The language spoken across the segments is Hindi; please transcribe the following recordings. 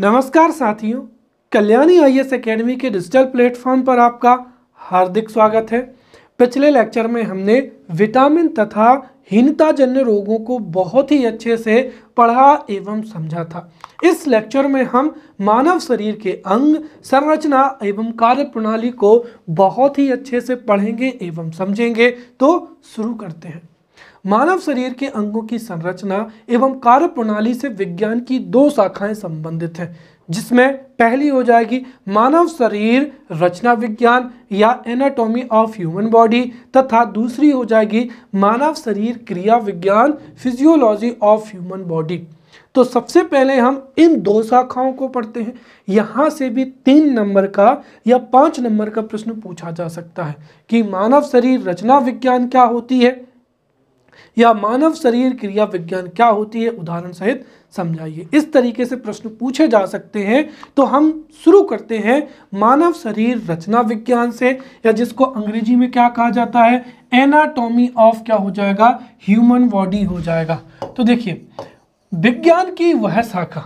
नमस्कार साथियों, कल्याणी आई एस अकेडमी के डिजिटल प्लेटफॉर्म पर आपका हार्दिक स्वागत है। पिछले लेक्चर में हमने विटामिन तथा हीनताजन्य रोगों को बहुत ही अच्छे से पढ़ा एवं समझा था। इस लेक्चर में हम मानव शरीर के अंग, संरचना एवं कार्य प्रणाली को बहुत ही अच्छे से पढ़ेंगे एवं समझेंगे। तो शुरू करते हैं। मानव शरीर के अंगों की संरचना एवं कार्य प्रणाली से विज्ञान की दो शाखाएँ संबंधित हैं, जिसमें पहली हो जाएगी मानव शरीर रचना विज्ञान या एनाटॉमी ऑफ़ ह्यूमन बॉडी तथा दूसरी हो जाएगी मानव शरीर क्रिया विज्ञान फिजियोलॉजी ऑफ़ ह्यूमन बॉडी तो सबसे पहले हम इन दो शाखाओं को पढ़ते हैं। यहाँ से भी तीन नंबर का या पाँच नंबर का प्रश्न पूछा जा सकता है कि मानव शरीर रचना विज्ञान क्या होती है? या मानव शरीर क्रिया विज्ञान क्या होती है? उदाहरण सहित समझाइए। इस तरीके से प्रश्न पूछे जा सकते हैं। तो हम शुरू करते हैं मानव शरीर रचना विज्ञान से, या जिसको अंग्रेज़ी में क्या कहा जाता है? एनाटॉमी ऑफ़ क्या हो जाएगा? ह्यूमन बॉडी हो जाएगा। तो देखिए, विज्ञान की वह शाखा,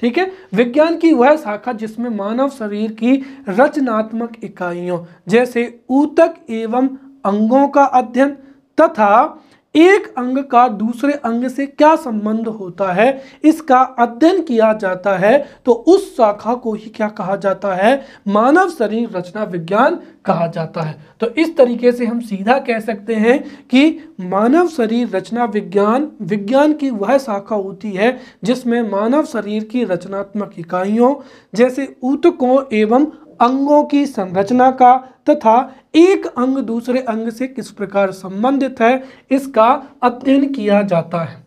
ठीक है? विज्ञान की वह शाखा जिसमें मानव शरीर की रचनात्मक इकाइयों, जैसे ऊतक एवं अंगों का अध्ययन तथा एक अंग का दूसरे अंग से क्या संबंध होता है? इसका अध्ययन किया जाता है। तो उस शाखा को ही क्या कहा जाता है? मानव शरीर रचना विज्ञान कहा जाता है। तो इस तरीके से हम सीधा कह सकते हैं कि मानव शरीर रचना विज्ञान विज्ञान की वह शाखा होती है जिसमें मानव शरीर की रचनात्मक इकाइयों जैसे ऊतकों एवं अंगों की संरचना का तथा एक अंग दूसरे अंग से किस प्रकार संबंधित है, इसका अध्ययन किया जाता है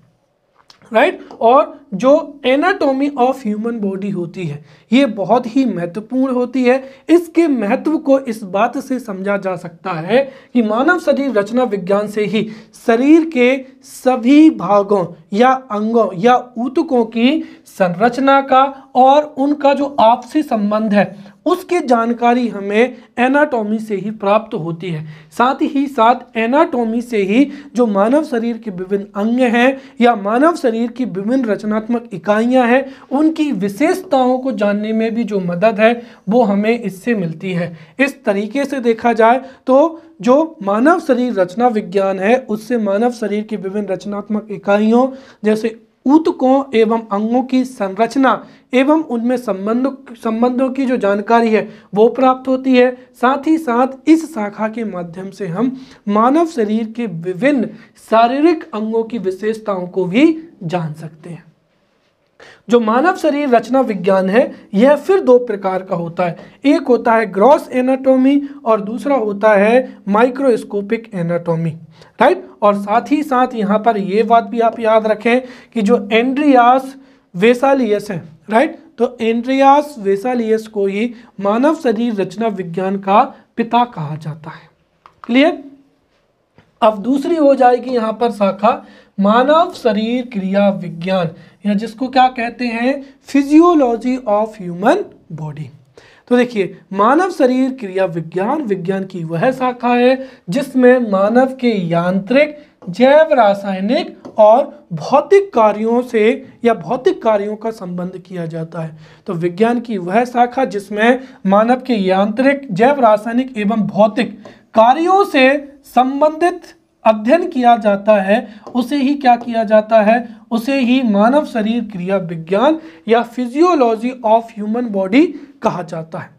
राइट right? और जो एनाटॉमी ऑफ़ ह्यूमन बॉडी होती है, ये बहुत ही महत्वपूर्ण होती है इसके महत्व को इस बात से समझा जा सकता है कि मानव शरीर रचना विज्ञान से ही शरीर के सभी भागों या अंगों या ऊतकों की संरचना का और उनका जो आपसी संबंध है, उसकी जानकारी हमें एनाटॉमी से ही प्राप्त होती है। साथ ही साथ एनाटॉमी से ही जो मानव शरीर के विभिन्न अंग हैं या मानव शरीर की विभिन्न रचनात्मक इकाइयाँ हैं, उनकी विशेषताओं को जानने में भी जो मदद है, वो हमें इससे मिलती है। इस तरीके से देखा जाए तो जो मानव शरीर रचना विज्ञान है, उससे मानव शरीर की विभिन्न रचनात्मक इकाइयों, जैसे ऊतकों एवं अंगों की संरचना एवं उनमें संबंधों संबंधों की जो जानकारी है, वो प्राप्त होती है। साथ ही साथ, इस शाखा के माध्यम से हम मानव शरीर के विभिन्न शारीरिक अंगों की विशेषताओं को भी जान सकते हैं। जो मानव शरीर रचना विज्ञान है, यह फिर दो प्रकार का होता है। एक होता है ग्रॉस एनाटॉमी और दूसरा होता है माइक्रोस्कोपिक एनाटॉमी। राइट? और साथ ही साथ यहाँ पर ये बात भी आप याद रखें कि जो एंड्रियास वेसालियस है, राइट? तो एंड्रियास वेसालियस को ही मानव शरीर रचना विज्ञान का पिता कहा जाता है। क्लियर? अब दूसरी हो जाएगी यहाँ पर शाखा मानव शरीर क्रिया विज्ञान। या जिसको क्या कहते हैं फिजियोलॉजी ऑफ़ ह्यूमन बॉडी तो देखिए, मानव शरीर क्रिया विज्ञान विज्ञान की वह शाखा है जिसमें मानव के यांत्रिक, जैव रासायनिक और भौतिक कार्यों से या भौतिक कार्यों का संबंध किया जाता है। तो विज्ञान की वह शाखा जिसमें मानव के यांत्रिक, जैव रासायनिक एवं भौतिक कार्यों से संबंधित अध्ययन किया जाता है, उसे ही क्या किया जाता है? उसे ही मानव शरीर क्रिया विज्ञान या फिजियोलॉजी ऑफ़ ह्यूमन बॉडी कहा जाता है।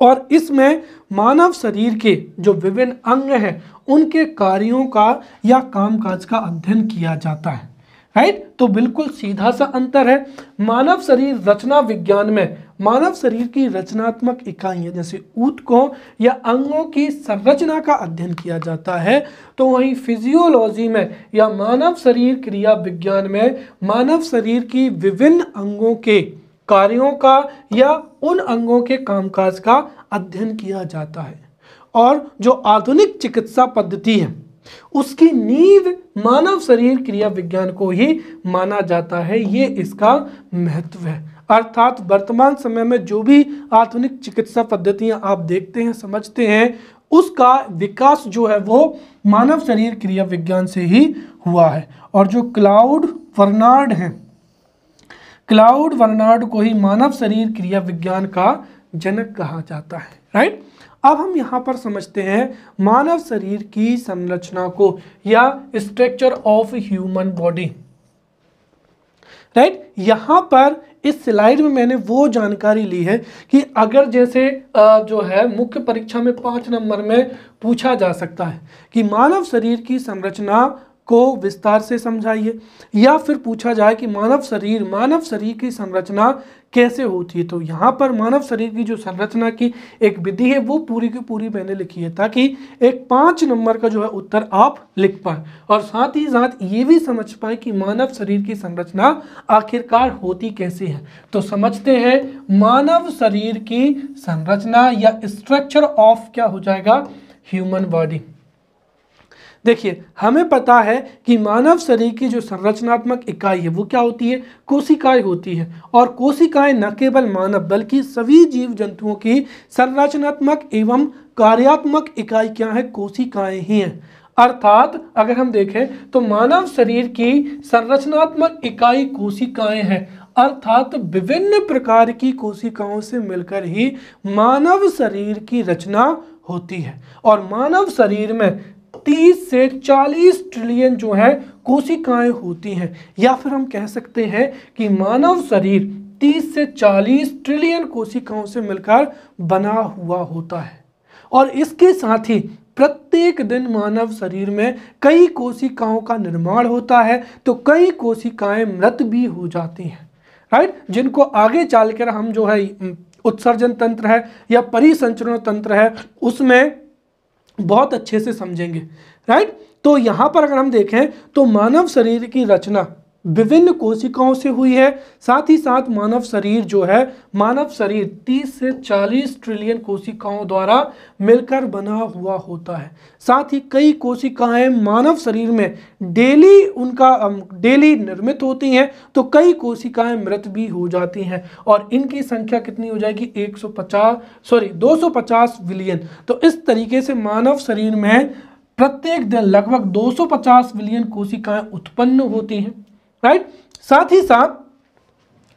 और इसमें मानव शरीर के जो विभिन्न अंग हैं, उनके कार्यों का या कामकाज का अध्ययन किया जाता है। राइट तो बिल्कुल सीधा सा अंतर है। मानव शरीर रचना विज्ञान में मानव शरीर की रचनात्मक इकाइयाँ, जैसे ऊतकों या अंगों की संरचना का अध्ययन किया जाता है। तो वहीं फिजियोलॉजी में या मानव शरीर क्रिया विज्ञान में मानव शरीर की विभिन्न अंगों के कार्यों का या उन अंगों के कामकाज का अध्ययन किया जाता है। और जो आधुनिक चिकित्सा पद्धति है, उसकी नींव मानव शरीर क्रिया विज्ञान को ही माना जाता है। ये इसका महत्व है। अर्थात वर्तमान समय में जो भी आधुनिक चिकित्सा पद्धतियाँ आप देखते हैं, समझते हैं, उसका विकास जो है वो मानव शरीर क्रिया विज्ञान से ही हुआ है। और जो क्लाउड वर्नार्ड हैं, क्लाउड वर्नार्ड को ही मानव शरीर क्रिया विज्ञान का जनक कहा जाता है राइट अब हम यहाँ पर समझते हैं मानव शरीर की संरचना को या structure of human body right यहाँ पर इस स्लाइड में मैंने वो जानकारी ली है कि अगर जैसे जो है, मुख्य परीक्षा में पाँच नंबर में पूछा जा सकता है कि मानव शरीर की संरचना को विस्तार से समझाइए या फिर पूछा जाए कि मानव शरीर मानव शरीर की संरचना कैसे होती है? तो यहाँ पर मानव शरीर की जो संरचना की एक विधि है, वो पूरी की पूरी मैंने लिखी है, ताकि एक पाँच नंबर का जो है उत्तर आप लिख पाए। और साथ ही साथ ये भी समझ पाए कि मानव शरीर की संरचना आखिरकार होती कैसे है। तो समझते हैं, मानव शरीर की संरचना या स्ट्रक्चर ऑफ़ क्या हो जाएगा? ह्यूमन बॉडी देखिए, हमें पता है कि मानव शरीर की जो संरचनात्मक इकाई है, वो क्या होती है? कोशिकाएँ होती है। और कोशिकाएँ न केवल मानव, बल्कि सभी जीव जंतुओं की संरचनात्मक एवं कार्यात्मक इकाई क्या है? कोशिकाएँ ही हैं। अर्थात, अगर हम देखें तो मानव शरीर की संरचनात्मक इकाई कोशिकाएँ हैं। अर्थात, विभिन्न प्रकार की कोशिकाओं से मिलकर ही मानव शरीर की रचना होती है। और मानव शरीर में 30 से 40 ट्रिलियन जो है कोशिकाएँ होती हैं। या फिर हम कह सकते हैं कि मानव शरीर 30 से 40 ट्रिलियन कोशिकाओं से मिलकर बना हुआ होता है। और इसके साथ ही प्रत्येक दिन मानव शरीर में कई कोशिकाओं का निर्माण होता है तो कई कोशिकाएँ मृत भी हो जाती हैं। राइट जिनको आगे चलकर हम जो है उत्सर्जन तंत्र है या परिसंचरण तंत्र है, उसमें बहुत अच्छे से समझेंगे राइट तो यहाँ पर अगर हम देखें तो मानव शरीर की रचना विभिन्न कोशिकाओं से हुई है। साथ ही साथ मानव शरीर जो है, मानव शरीर 30 से 40 ट्रिलियन कोशिकाओं द्वारा मिलकर बना हुआ होता है। साथ ही कई कोशिकाएँ मानव शरीर में डेली उनका डेली निर्मित होती हैं तो कई कोशिकाएँ मृत भी हो जाती हैं और इनकी संख्या कितनी हो जाएगी? 150 सॉरी 250 बिलियन। तो इस तरीके से मानव शरीर में प्रत्येक दिन लगभग 250 बिलियन कोशिकाएँ उत्पन्न होती हैं। राइट साथ ही साथ,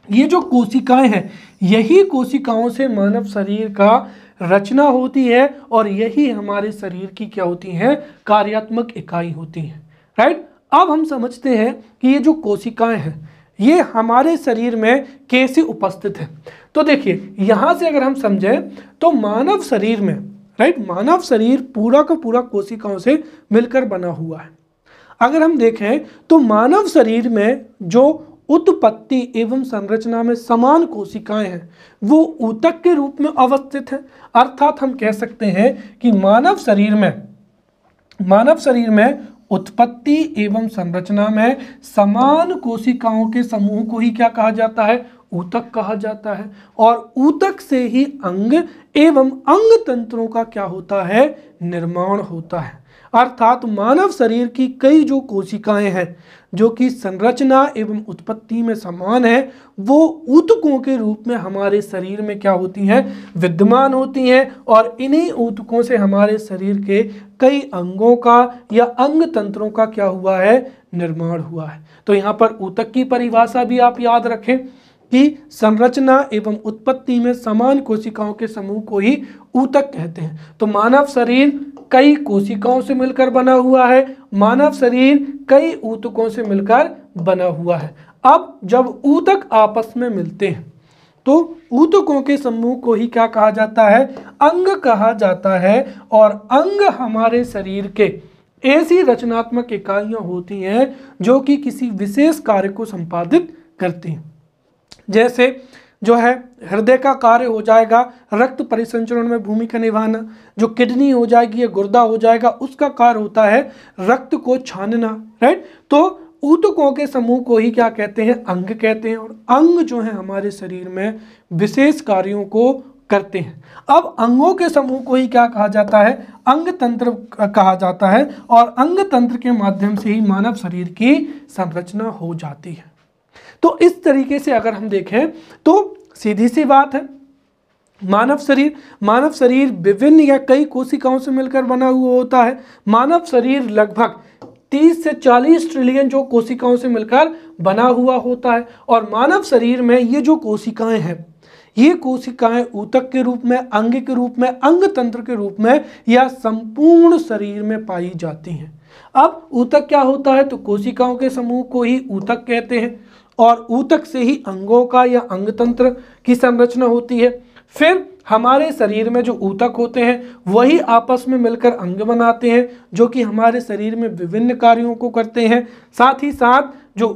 ये जो कोशिकाएँ हैं, यही कोशिकाओं से मानव शरीर का रचना होती है और यही हमारे शरीर की क्या होती है? कार्यात्मक इकाई होती है। राइट अब हम समझते हैं कि ये जो कोशिकाएँ हैं, ये हमारे शरीर में कैसे उपस्थित है। तो देखिए, यहाँ से अगर हम समझें तो मानव शरीर में राइट मानव शरीर पूरा का पूरा कोशिकाओं से मिलकर बना हुआ है। अगर हम देखें तो मानव शरीर में जो उत्पत्ति एवं संरचना में समान कोशिकाएँ हैं, वो ऊतक के रूप में अवस्थित है। अर्थात हम कह सकते हैं कि मानव शरीर में, मानव शरीर में उत्पत्ति एवं संरचना में समान कोशिकाओं के समूह को ही क्या कहा जाता है? ऊतक कहा जाता है। और ऊतक से ही अंग एवं अंग तंत्रों का क्या होता है? निर्माण होता है। अर्थात मानव शरीर की कई जो कोशिकाएँ हैं, जो कि संरचना एवं उत्पत्ति में समान है, वो ऊतकों के रूप में हमारे शरीर में क्या होती हैं? विद्यमान होती हैं और इन्हीं ऊतकों से हमारे शरीर के कई अंगों का या अंग तंत्रों का क्या हुआ है? निर्माण हुआ है। तो यहाँ पर ऊतक की परिभाषा भी आप याद रखें। कि संरचना एवं उत्पत्ति में समान कोशिकाओं के समूह को ही ऊतक कहते हैं। तो मानव शरीर कई कोशिकाओं से मिलकर बना हुआ है। मानव शरीर कई ऊतकों से मिलकर बना हुआ है। अब जब ऊतक आपस में मिलते हैं तो ऊतकों के समूह को ही क्या कहा जाता है? अंग कहा जाता है और अंग हमारे शरीर के ऐसी रचनात्मक इकाइयाँ होती हैं जो कि किसी विशेष कार्य को संपादित करती हैं। जैसे जो है हृदय का कार्य हो जाएगा, रक्त परिसंचरण में भूमिका निभाना जो किडनी हो जाएगी या गुर्दा हो जाएगा, उसका कार्य होता है रक्त को छानना राइट तो ऊतकों के समूह को ही क्या कहते हैं? अंग कहते हैं। और अंग जो है हमारे शरीर में विशेष कार्यों को करते हैं। अब अंगों के समूह को ही क्या कहा जाता है? अंग तंत्र कहा जाता है। और अंग तंत्र के माध्यम से ही मानव शरीर की संरचना हो जाती है। तो इस तरीके से अगर हम देखें तो सीधी सी बात है, मानव शरीर मानव शरीर विभिन्न या कई कोशिकाओं से मिलकर बना हुआ होता है। मानव शरीर लगभग 30 से 40 ट्रिलियन जो कोशिकाओं से मिलकर बना हुआ होता है, और मानव शरीर में ये जो कोशिकाएँ हैं, ये कोशिकाएँ ऊतक के रूप में, अंग के रूप में, अंग तंत्र के रूप में या संपूर्ण शरीर में पाई जाती हैं। अब ऊतक क्या होता है तो कोशिकाओं के समूह को ही ऊतक कहते हैं। और ऊतक से ही अंगों का या अंग तंत्र की संरचना होती है। फिर हमारे शरीर में जो ऊतक होते हैं, वही आपस में मिलकर अंग बनाते हैं, जो कि हमारे शरीर में विभिन्न कार्यों को करते हैं। साथ ही साथ जो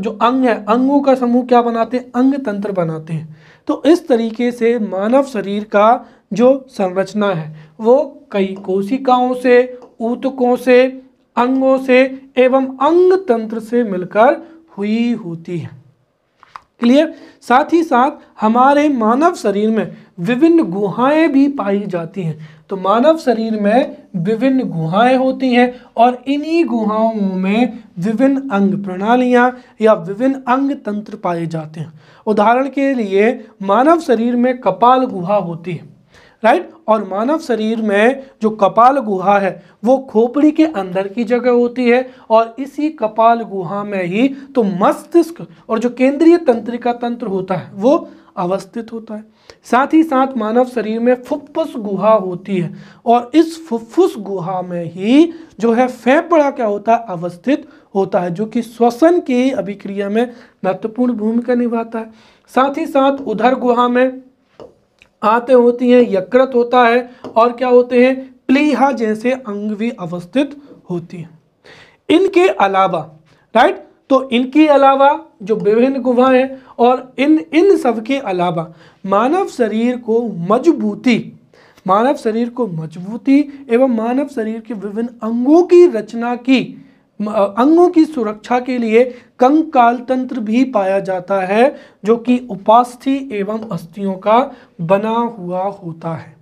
जो अंग है, अंगों का समूह क्या बनाते हैं? अंग तंत्र बनाते हैं। तो इस तरीके से मानव शरीर का जो संरचना है, वो कई कोशिकाओं से, ऊतकों से, अंगों से एवं अंग तंत्र से मिलकर हुई होती है। क्लियर साथ ही साथ हमारे मानव शरीर में विभिन्न गुहाएँ भी पाई जाती हैं। तो मानव शरीर में विभिन्न गुहाएँ होती हैं और इन्हीं गुहाओं में विभिन्न अंग प्रणालियाँ या विभिन्न अंग तंत्र पाए जाते हैं। उदाहरण के लिए मानव शरीर में कपाल गुहा होती है। राइट और मानव शरीर में जो कपाल गुहा है, वो खोपड़ी के अंदर की जगह होती है और इसी कपाल गुहा में ही तो मस्तिष्क और जो केंद्रीय तंत्रिका तंत्र होता है, वो अवस्थित होता है। साथ ही साथ मानव शरीर में फुफ्फुस गुहा होती है और इस फुफ्फुस गुहा में ही जो है फेफड़ा क्या होता है, अवस्थित होता है, जो कि श्वसन की अभिक्रिया में महत्वपूर्ण भूमिका निभाता है। साथ ही साथ उधर गुहा में आते होती हैं, यकृत होता है और क्या होते हैं? प्लीहा जैसे अंग भी अवस्थित होती हैं। इनके अलावा राइट तो इनके अलावा जो विभिन्न गुफाएँ और इन इन सब के अलावा मानव शरीर को मजबूती, मानव शरीर को मजबूती एवं मानव शरीर के विभिन्न अंगों की रचना की अंगों की सुरक्षा के लिए कंकाल तंत्र भी पाया जाता है, जो कि उपास्थि एवं अस्थियों का बना हुआ होता है।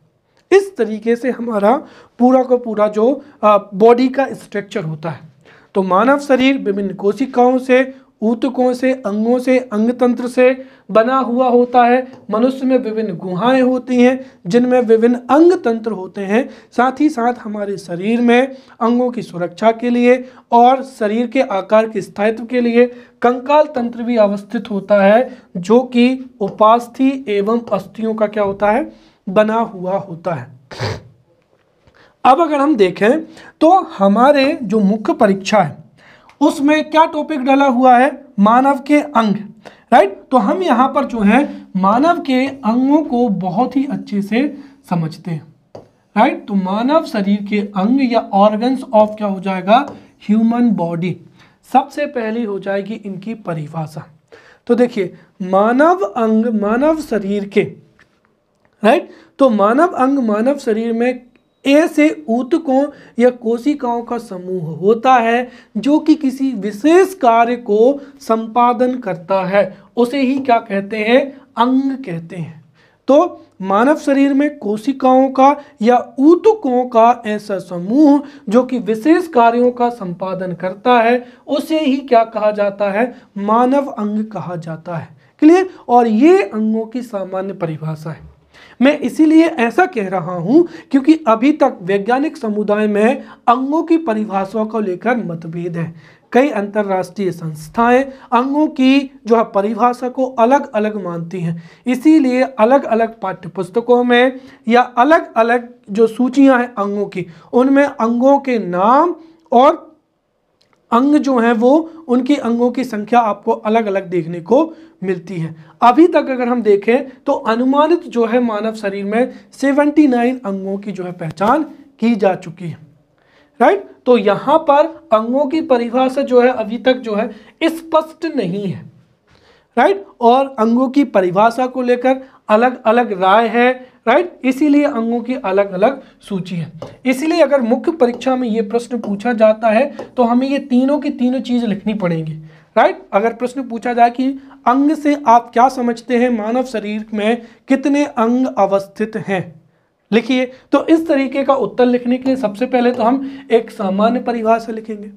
इस तरीके से हमारा पूरा का पूरा जो बॉडी का स्ट्रक्चर होता है। तो मानव शरीर विभिन्न कोशिकाओं से ऊतकों से, अंगों से अंग तंत्र से बना हुआ होता है। मनुष्य में विभिन्न गुहाएँ होती हैं, जिनमें विभिन्न अंग तंत्र होते हैं। साथ ही साथ हमारे शरीर में अंगों की सुरक्षा के लिए और शरीर के आकार के स्थायित्व के लिए कंकाल तंत्र भी अवस्थित होता है, जो कि उपास्थि एवं अस्थियों का क्या होता है? बना हुआ होता है। अब अगर हम देखें तो हमारे जो मुख्य परीक्षा है उसमें क्या टॉपिक डाला हुआ है? मानव के अंग। राइट तो हम यहाँ पर जो है, मानव के अंगों को बहुत ही अच्छे से समझते हैं। राइट तो मानव शरीर के अंग या ऑर्गन्स ऑफ़ क्या हो जाएगा? ह्यूमन बॉडी सबसे पहली हो जाएगी इनकी परिभाषा। तो देखिए, मानव अंग मानव शरीर के। राइट तो मानव अंग मानव शरीर में ऐसे ऊतकों या कोशिकाओं का समूह होता है जो कि किसी विशेष कार्य को संपादन करता है। उसे ही क्या कहते हैं? अंग कहते हैं। तो मानव शरीर में कोशिकाओं का या ऊतकों का ऐसा समूह जो कि विशेष कार्यों का संपादन करता है, उसे ही क्या कहा जाता है? मानव अंग कहा जाता है। क्लियर? और ये अंगों की सामान्य परिभाषा है। मैं इसीलिए ऐसा कह रहा हूँ क्योंकि अभी तक वैज्ञानिक समुदाय में अंगों की परिभाषा को लेकर मतभेद है। कई अंतर्राष्ट्रीय संस्थाएँ अंगों की जो है परिभाषा को अलग अलग मानती हैं। इसीलिए अलग अलग पाठ्य पुस्तकों में या अलग अलग जो सूचियाँ हैं अंगों की, उनमें अंगों के नाम और अंग जो हैं वो, उनकी अंगों की संख्या आपको अलग अलग देखने को मिलती है। अभी तक अगर हम देखें तो अनुमानित जो है मानव शरीर में 79 अंगों की जो है पहचान की जा चुकी है। राइट? तो यहाँ पर अंगों की परिभाषा जो है अभी तक जो है स्पष्ट नहीं है। राइट? और अंगों की परिभाषा को लेकर अलग अलग राय है। राइट? इसीलिए अंगों की अलग अलग सूची है। इसीलिए अगर मुख्य परीक्षा में ये प्रश्न पूछा जाता है तो हमें ये तीनों की तीनों चीज़ लिखनी पड़ेंगी। राइट अगर प्रश्न पूछा जाए कि अंग से आप क्या समझते हैं मानव शरीर में कितने अंग अवस्थित हैं? लिखिए। तो इस तरीके का उत्तर लिखने के लिए सबसे पहले तो हम एक सामान्य परिभाषा लिखेंगे।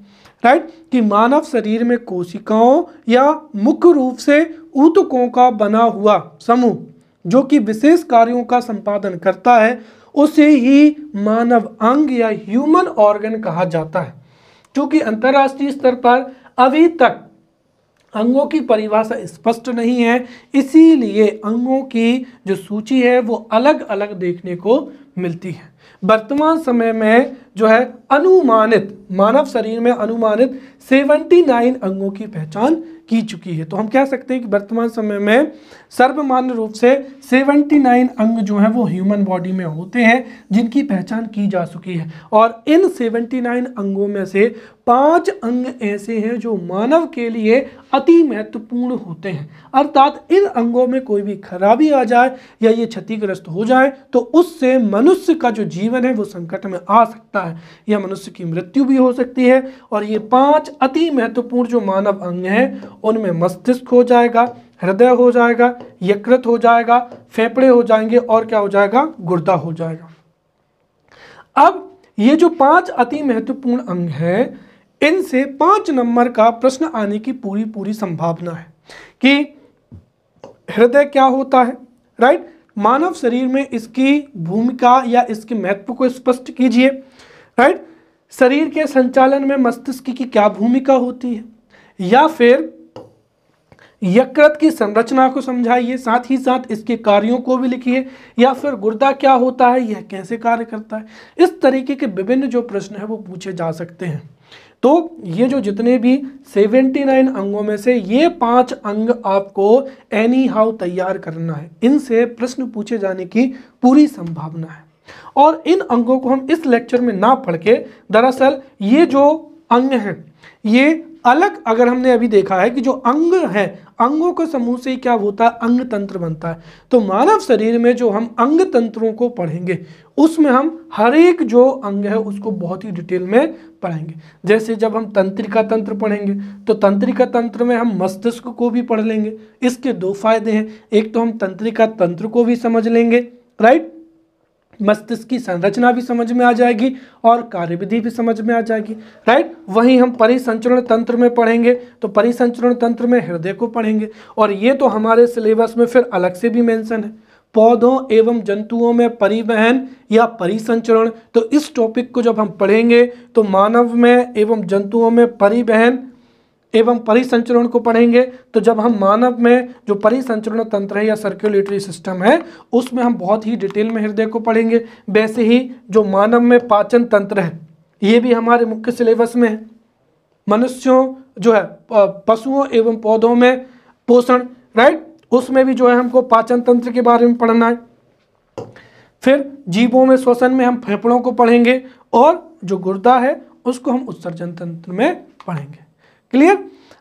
राइट कि मानव शरीर में कोशिकाओं या मुख्य रूप से ऊतकों का बना हुआ समूह, जो कि विशेष कार्यों का संपादन करता है, उसे ही मानव अंग या ह्यूमन ऑर्गन कहा जाता है क्योंकि अंतर्राष्ट्रीय स्तर पर अभी तक अंगों की परिभाषा स्पष्ट नहीं है, इसीलिए अंगों की जो सूची है वो अलग अलग देखने को मिलती है। वर्तमान समय में जो है अनुमानित, मानव शरीर में अनुमानित 79 अंगों की पहचान की चुकी है। तो हम कह सकते हैं कि वर्तमान समय में सर्वमान्य रूप से 79 अंग जो है वो ह्यूमन बॉडी में होते हैं, जिनकी पहचान की जा चुकी है। और इन 79 अंगों में से पाँच अंग ऐसे हैं जो मानव के लिए अति महत्वपूर्ण होते हैं। अर्थात इन अंगों में कोई भी खराबी आ जाए या ये क्षतिग्रस्त हो जाए तो उससे मनुष्य का जो जीवन है वो संकट में आ सकता है या मनुष्य की मृत्यु भी हो सकती है और ये पाँच अति महत्वपूर्ण जो मानव अंग हैं, उनमें मस्तिष्क हो जाएगा, हृदय हो जाएगा, यकृत हो जाएगा, फेफड़े हो जाएँगे और क्या हो जाएगा? गुर्दा हो जाएगा। अब ये जो पाँच अति महत्वपूर्ण अंग हैं, इनसे पाँच नंबर का प्रश्न आने की पूरी पूरी संभावना है कि हृदय क्या होता है, राइट? मानव शरीर में इसकी भूमिका या इसके महत्व को स्पष्ट कीजिए। राइट? शरीर के संचालन में मस्तिष्क की क्या भूमिका होती है? या फिर यकृत की संरचना को समझाइए, साथ ही साथ इसके कार्यों को भी लिखिए, या फिर गुर्दा क्या होता है, यह कैसे कार्य करता है? इस तरीके के विभिन्न जो प्रश्न है, वो पूछे जा सकते हैं। तो ये जो जितने भी 79 अंगों में से ये पाँच अंग आपको एनी हाउ तैयार करना है। इनसे प्रश्न पूछे जाने की पूरी संभावना है। और इन अंगों को हम इस लेक्चर में ना पढ़ के दरअसल ये जो अंग हैं, ये अलग अगर हमने अभी देखा है कि जो अंग है, अंगों के समूह से क्या होता है? अंग तंत्र बनता है। तो मानव शरीर में जो हम अंग तंत्रों को पढ़ेंगे, उसमें हम हर एक जो अंग है, उसको बहुत ही डिटेल में पढ़ेंगे। जैसे जब हम तंत्रिका तंत्र पढ़ेंगे तो तंत्रिका तंत्र में हम मस्तिष्क को भी पढ़ लेंगे। इसके दो फ़ायदे हैं। एक तो हम तंत्रिका तंत्र को भी समझ लेंगे राइट मस्तिष्क की संरचना भी समझ में आ जाएगी और कार्यविधि भी समझ में आ जाएगी राइट वहीं हम परिसंचरण तंत्र में पढ़ेंगे तो परिसंचरण तंत्र में हृदय को पढ़ेंगे, और ये तो हमारे सिलेबस में फिर अलग से भी मेंशन है। पौधों एवं जंतुओं में परिवहन या परिसंचरण तो इस टॉपिक को जब हम पढ़ेंगे तो मानव में एवं जंतुओं में परिवहन एवं परिसंचरण को पढ़ेंगे तो जब हम मानव में जो परिसंचरण तंत्र है या सर्कुलेटरी सिस्टम है, उसमें हम बहुत ही डिटेल में हृदय को पढ़ेंगे। वैसे ही जो मानव में पाचन तंत्र है, ये भी हमारे मुख्य सिलेबस में है। मनुष्यों जो है पशुओं एवं पौधों में पोषण राइट उसमें भी जो है हमको पाचन तंत्र के बारे में पढ़ना है। फिर जीवों में श्वसन में हम फेफड़ों को पढ़ेंगे और जो गुर्दा है, उसको हम उत्सर्जन तंत्र में पढ़ेंगे। क्लियर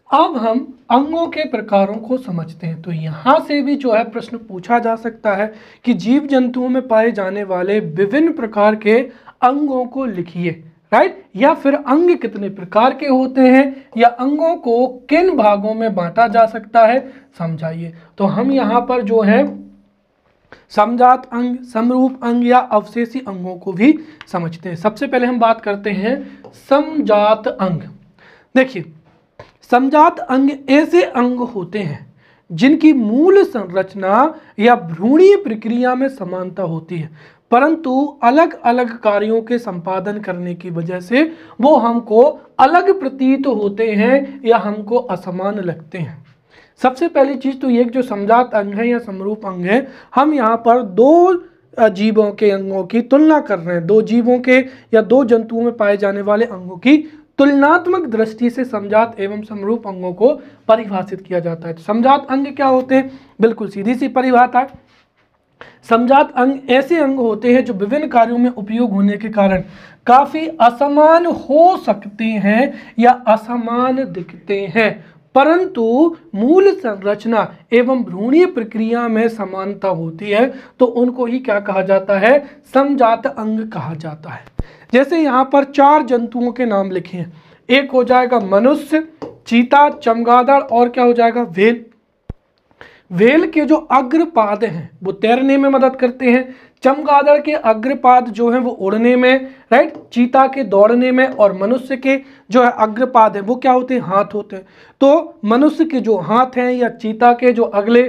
अब हम अंगों के प्रकारों को समझते हैं। तो यहाँ से भी जो है प्रश्न पूछा जा सकता है कि जीव जंतुओं में पाए जाने वाले विभिन्न प्रकार के अंगों को लिखिए राइट या फिर अंग कितने प्रकार के होते हैं, या अंगों को किन भागों में बांटा जा सकता है, समझाइए। तो हम यहाँ पर जो है समझात अंग, समरूप अंग या अवशेषी अंगों को भी समझते हैं। सबसे पहले हम बात करते हैं समझात अंग। देखिए समझात अंग ऐसे अंग होते हैं, जिनकी मूल संरचना या भ्रूणीय प्रक्रिया में समानता होती है। परंतु अलग अलग कार्यों के संपादन करने की वजह से वो हमको अलग प्रतीत होते हैं या हमको असमान लगते हैं। सबसे पहली चीज़ तो ये जो समझात अंग है या समरूप अंग है, हम यहाँ पर दो जीवों के अंगों की तुलना कर रहे हैं। दो जीवों के या दो जंतुओं में पाए जाने वाले अंगों की तुलनात्मक दृष्टि से समझात एवं समरूप अंगों को परिभाषित किया जाता है। तो समझात अंग क्या होते हैं? बिल्कुल सीधी सी परिभाषा है। समझात अंग ऐसे अंग होते हैं जो विभिन्न कार्यों में उपयोग होने के कारण काफ़ी असमान हो सकते हैं या असमान दिखते हैं। परंतु मूल संरचना एवं भ्रूणीय प्रक्रिया में समानता होती है तो उनको ही क्या कहा जाता है? समझात अंग कहा जाता है। जैसे यहाँ पर चार जंतुओं के नाम लिखे हैं। एक हो जाएगा मनुष्य, चीता, चमगादड़ और क्या हो जाएगा? वेल। वेल के जो अग्रपाद हैं, वो तैरने में मदद करते हैं। चमगादड़ के अग्रपाद जो है, वो उड़ने में राइट चीता के दौड़ने में और मनुष्य के जो है अग्रपाद है, वो क्या होते हैं? हाथ होते हैं। तो मनुष्य के जो हाथ हैं या चीता के जो अगले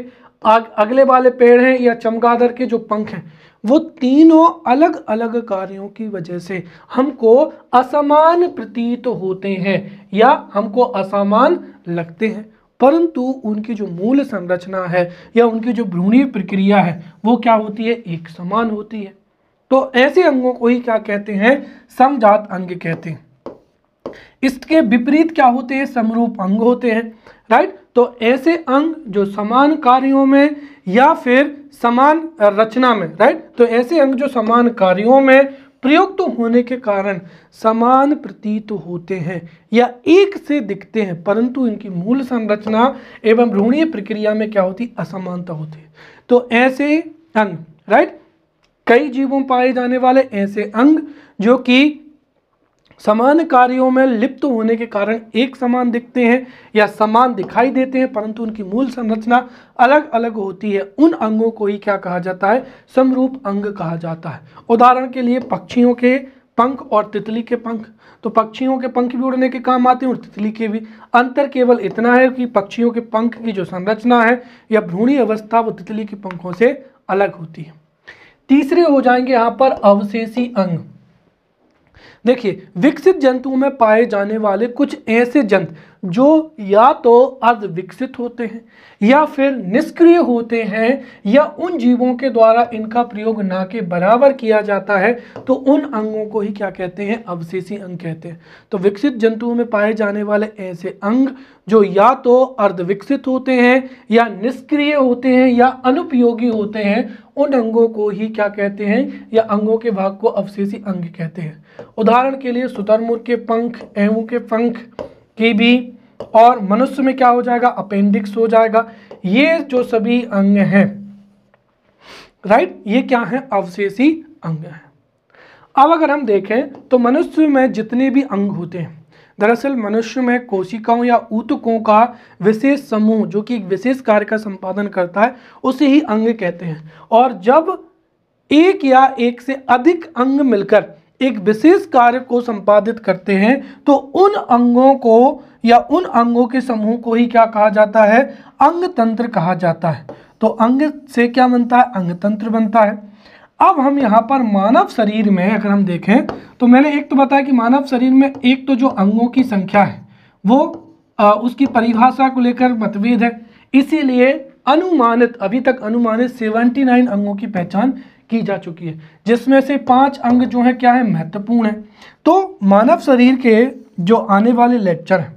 अगले वाले पेड़ हैं या चमगादड़ के जो पंख हैं वो तीनों अलग अलग कार्यों की वजह से हमको असमान प्रतीत होते हैं या हमको असमान लगते हैं। परंतु उनकी जो मूल संरचना है या उनकी जो भ्रूणीय प्रक्रिया है, वो क्या होती है? एक समान होती है। तो ऐसे अंगों को ही क्या कहते हैं? समजात अंग कहते हैं। इसके विपरीत क्या होते हैं? समरूप अंग होते हैं। राइट? तो ऐसे अंग जो समान कार्यों में या फिर समान रचना में राइट तो ऐसे अंग जो समान कार्यों में प्रयुक्त तो होने के कारण समान प्रतीत होते हैं या एक से दिखते हैं, परंतु इनकी मूल संरचना एवं भ्रूणीय प्रक्रिया में क्या होती? असमानता होती है। तो ऐसे अंग राइट कई जीवों पाए जाने वाले ऐसे अंग जो कि समान कार्यों में लिप्त होने के कारण एक समान दिखते हैं या समान दिखाई देते हैं, परंतु उनकी मूल संरचना अलग अलग होती है। उन अंगों को ही क्या कहा जाता है? समरूप अंग कहा जाता है। उदाहरण के लिए पक्षियों के पंख और तितली के पंख। तो पक्षियों के पंख भी उड़ने के काम आते हैं और तितली के भी। अंतर केवल इतना है कि पक्षियों के पंख की जो संरचना है या भ्रूणी अवस्था, वो तितली के पंखों से अलग होती है। तीसरे हो जाएँगे यहाँ पर अवशेषी अंग। देखिए, विकसित जंतुओं में पाए जाने वाले कुछ ऐसे जंतु जो या तो अर्ध विकसित होते हैं, या फिर निष्क्रिय होते हैं, या उन जीवों के द्वारा इनका प्रयोग ना के बराबर किया जाता है तो उन अंगों को ही क्या कहते हैं? अवशेषी अंग कहते हैं। तो विकसित जंतुओं में पाए जाने वाले ऐसे अंग जो या तो अर्ध विकसित होते हैं, या निष्क्रिय होते हैं, या अनुपयोगी होते हैं, उन अंगों को ही क्या कहते हैं? या अंगों के भाग को अवशेषी अंग कहते हैं। उदाहरण के लिए सुतरमुर्ग के पंख एवं के पंख की भी, और मनुष्य में क्या हो जाएगा? अपेंडिक्स हो जाएगा। ये जो सभी अंग हैं राइट ये क्या है? अवशेषी अंग है। अब अगर हम देखें तो मनुष्य में जितने भी अंग होते हैं, दरअसल मनुष्य में कोशिकाओं या ऊतकों का विशेष समूह, जो कि एक विशेष कार्य का संपादन करता है, उसे ही अंग कहते हैं। और जब एक या एक से अधिक अंग मिलकर एक विशेष कार्य को संपादित करते हैं तो उन अंगों को या उन अंगों के समूह को ही क्या कहा जाता है? अंग तंत्र कहा जाता है। तो अंग से क्या बनता है? अंग तंत्र बनता है। अब हम यहाँ पर मानव शरीर में अगर हम देखें तो मैंने एक तो बताया कि मानव शरीर में एक तो जो अंगों की संख्या है वो आ, उसकी परिभाषा को लेकर मतभेद है। इसीलिए अनुमानित अभी तक अनुमानित 79 अंगों की पहचान की जा चुकी है। जिसमें से पाँच अंग जो है क्या है? महत्वपूर्ण है। तो मानव शरीर के जो आने वाले लेक्चर हैं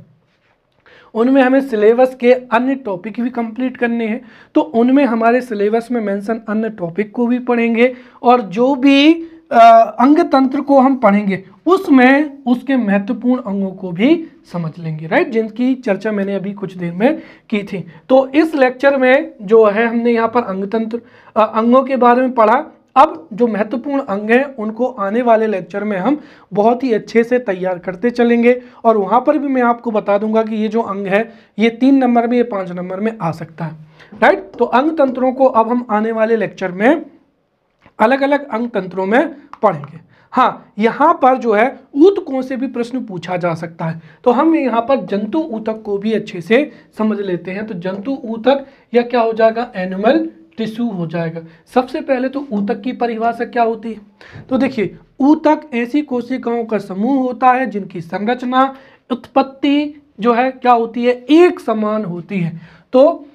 उनमें हमें सिलेबस के अन्य टॉपिक भी कंप्लीट करने हैं। तो उनमें हमारे सिलेबस में मेंशन अन्य टॉपिक को भी पढ़ेंगे और जो भी आ, अंग तंत्र को हम पढ़ेंगे उसमें उसके महत्वपूर्ण अंगों को भी समझ लेंगे। राइट जिनकी चर्चा मैंने अभी कुछ देर में की थी। तो इस लेक्चर में जो है हमने यहाँ पर अंग तंत्र आ, अंगों के बारे में पढ़ा। अब जो महत्वपूर्ण अंग हैं, उनको आने वाले लेक्चर में हम बहुत ही अच्छे से तैयार करते चलेंगे। और वहाँ पर भी मैं आपको बता दूँगा कि ये जो अंग है, ये तीन नंबर में, ये पाँच नंबर में आ सकता है। राइट तो अंग तंत्रों को अब हम आने वाले लेक्चर में अलग अलग अंग तंत्रों में पढ़ेंगे। हाँ यहाँ पर जो है ऊतकों से भी प्रश्न पूछा जा सकता है। तो हम यहाँ पर जंतु ऊतक को भी अच्छे से समझ लेते हैं। तो जंतु ऊतक या क्या हो जाएगा? एनिमल टिश्यू हो जाएगा। सबसे पहले तो ऊतक की परिभाषा क्या होती है? तो देखिए, ऊतक ऐसी कोशिकाओं का समूह होता है जिनकी संरचना, उत्पत्ति जो है, क्या होती है? एक समान होती है। तो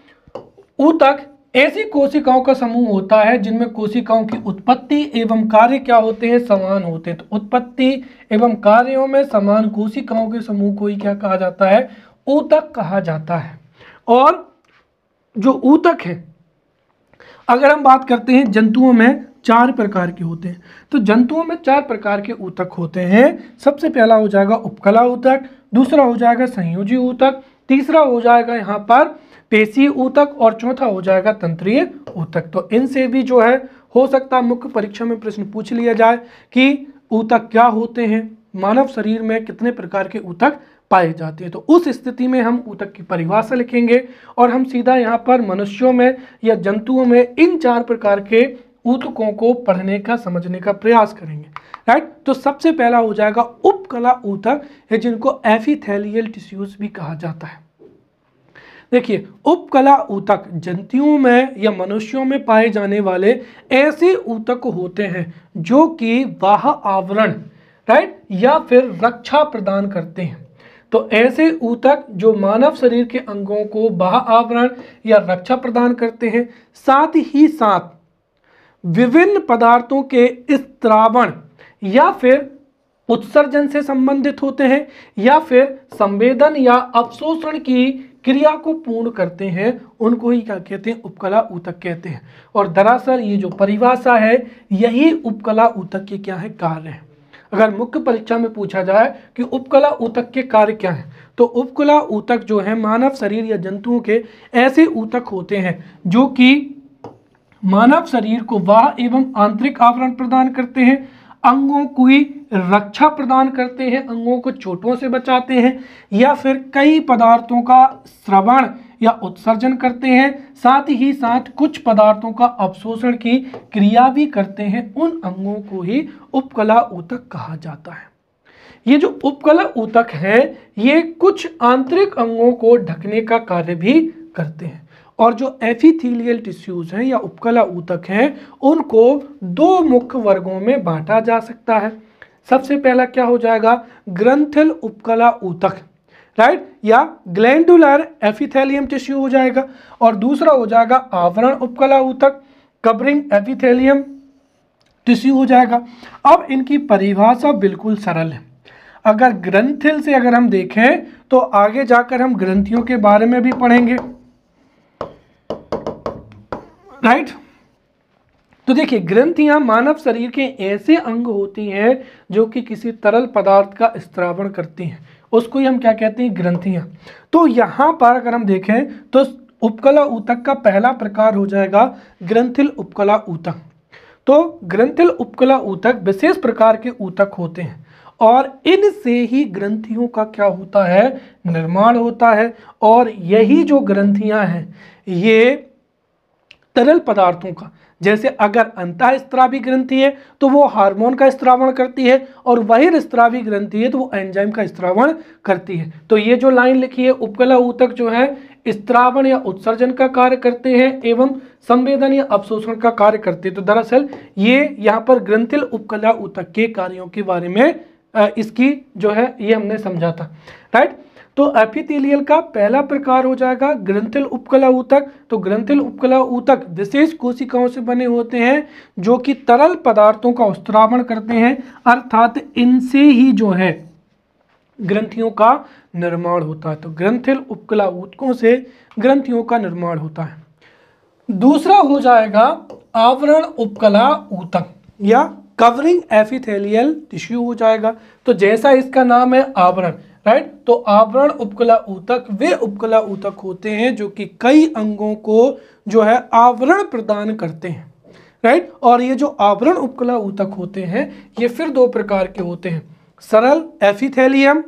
ऊतक ऐसी कोशिकाओं का समूह होता है जिनमें कोशिकाओं की उत्पत्ति एवं कार्य क्या होते हैं? समान होते हैं। तो उत्पत्ति एवं कार्यों में समान कोशिकाओं के समूह को ही क्या कहा जाता है? ऊतक कहा जाता है। और जो ऊतक है अगर हम बात करते हैं जंतुओं में चार प्रकार के होते हैं तो जंतुओं में चार प्रकार के ऊतक होते हैं। सबसे पहला हो जाएगा उपकला ऊतक, दूसरा हो जाएगा संयोजी ऊतक, तीसरा हो जाएगा यहाँ पर पेशी ऊतक और चौथा हो जाएगा तंत्रीय ऊतक। तो इनसे भी जो है, हो सकता है मुख्य परीक्षा में प्रश्न पूछ लिया जाए कि ऊतक क्या होते हैं, मानव शरीर में कितने प्रकार के ऊतक पाए जाते हैं। तो उस स्थिति में हम ऊतक की परिभाषा लिखेंगे और हम सीधा यहाँ पर मनुष्यों में या जंतुओं में इन चार प्रकार के ऊतकों को पढ़ने का, समझने का प्रयास करेंगे। राइट तो सबसे पहला हो जाएगा उपकला ऊतक है जिनको एफिथेलियल टिश्यूज भी कहा जाता है। देखिए, उपकला ऊतक जंतुओं में या मनुष्यों में पाए जाने वाले ऐसे ऊतक होते हैं जो कि वाह आवरण राइट या फिर रक्षा प्रदान करते हैं। तो ऐसे ऊतक जो मानव शरीर के अंगों को बाह आवरण या रक्षा प्रदान करते हैं, साथ ही साथ विभिन्न पदार्थों के स्त्रावण या फिर उत्सर्जन से संबंधित होते हैं, या फिर संवेदन या अवशोषण की क्रिया को पूर्ण करते हैं, उनको ही क्या कहते हैं, उपकला ऊतक कहते हैं। और दरअसल ये जो परिभाषा है, यही उपकला ऊतक के क्या है, कार्य है। अगर मुख्य परीक्षा में पूछा जाए कि उपकला ऊतक के कार्य क्या हैं तो उपकला ऊतक जो है, मानव शरीर या जंतुओं के ऐसे ऊतक होते हैं, जो कि मानव शरीर को वाह एवं आंतरिक आवरण प्रदान करते हैं, अंगों की रक्षा प्रदान करते हैं, अंगों को चोटों से बचाते हैं, या फिर कई पदार्थों का श्रवण या उत्सर्जन करते हैं, साथ ही साथ कुछ पदार्थों का अवशोषण की क्रिया भी करते हैं, उन अंगों को ही उपकला ऊतक कहा जाता है। ये जो उपकला ऊतक है, ये कुछ आंतरिक अंगों को ढकने का कार्य भी करते हैं। और जो एफिथीलियल टिश्यूज हैं या उपकला ऊतक हैं, उनको दो मुख्य वर्गों में बांटा जा सकता है। सबसे पहला क्या हो जाएगा? ग्रंथिल उपकला ऊतक। राइट? या ग्लैंडुलर एफिथेलियम टिश्यू हो जाएगा और दूसरा हो जाएगा आवरण उपकला ऊतक कवरिंग एफिथेलियम टिश्यू हो जाएगा। अब इनकी परिभाषा बिल्कुल सरल है। अगर ग्रंथिल से अगर हम देखें तो आगे जाकर हम ग्रंथियों के बारे में भी पढ़ेंगे। राइट? तो देखिए, ग्रंथियाँ मानव शरीर के ऐसे अंग होती हैं जो कि किसी तरल पदार्थ का स्त्रावण करती हैं। उसको ही हम क्या कहते हैं? ग्रंथियाँ। तो यहाँ पर अगर हम देखें तो उपकला ऊतक का पहला प्रकार हो जाएगा ग्रंथिल उपकला ऊतक। तो ग्रंथिल उपकला ऊतक विशेष प्रकार के ऊतक होते हैं और इनसे ही ग्रंथियों का क्या होता है? निर्माण होता है और यही जो ग्रंथियाँ हैं, ये तरल पदार्थों का जैसे अगर अंतः स्त्रावी ग्रंथि है तो वो हार्मोन का स्त्रावण करती है और वही स्त्रावी ग्रंथि है तो वो एंजाइम का स्त्रावण करती है। तो ये जो लाइन लिखी है, उपकला ऊतक जो है, स्त्रावण या उत्सर्जन का कार्य करते हैं एवं संवेदन या अवशोषण का कार्य करते हैं। तो दरअसल ये यहाँ पर ग्रंथिल उपकला ऊतक के कार्यों के बारे में इसकी जो है, ये हमने समझा था। राइट? तो एपिथेलियल का पहला प्रकार हो जाएगा ग्रंथिल उपकला ऊतक। तो ग्रंथिल उपकला ऊतक विशेष कोशिकाओं से बने होते हैं, जो कि तरल पदार्थों का उत्स्रावण करते हैं, अर्थात इनसे ही जो है ग्रंथियों का निर्माण होता है। तो ग्रंथिल उपकला ऊतकों से ग्रंथियों का निर्माण होता है। दूसरा हो जाएगा आवरण उपकला ऊतक, या कवरिंग एफिथेलियल टिश्यू हो जाएगा। तो जैसा इसका नाम है आवरण राइट तो आवरण उपकला ऊतक वे उपकला ऊतक होते हैं जो कि कई अंगों को जो है आवरण प्रदान करते हैं। राइट और ये जो आवरण उपकला ऊतक होते हैं, ये फिर दो प्रकार के होते हैं। सरल एफिथेलियम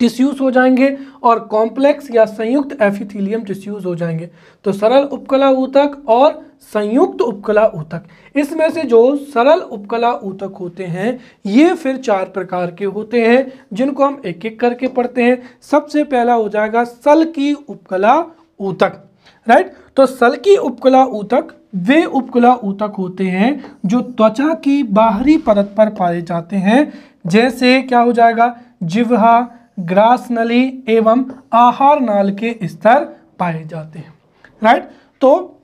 टिश्यूज हो जाएँगे और कॉम्प्लेक्स या संयुक्त एफिथीलियम टिश्यूज हो जाएँगे। तो सरल उपकला ऊतक और संयुक्त उपकला ऊतक। इसमें से जो सरल उपकला ऊतक होते हैं, ये फिर चार प्रकार के होते हैं, जिनको हम एक एक करके पढ़ते हैं। सबसे पहला हो जाएगा सल की उपकला ऊतक राइट तो सल की उपकला ऊतक, वे उपकला ऊतक होते हैं जो त्वचा की बाहरी परत पर पाए जाते हैं। जैसे क्या हो जाएगा? जिवहा ग्रास नली एवं आहार नाल के स्तर पाए जाते हैं राइट तो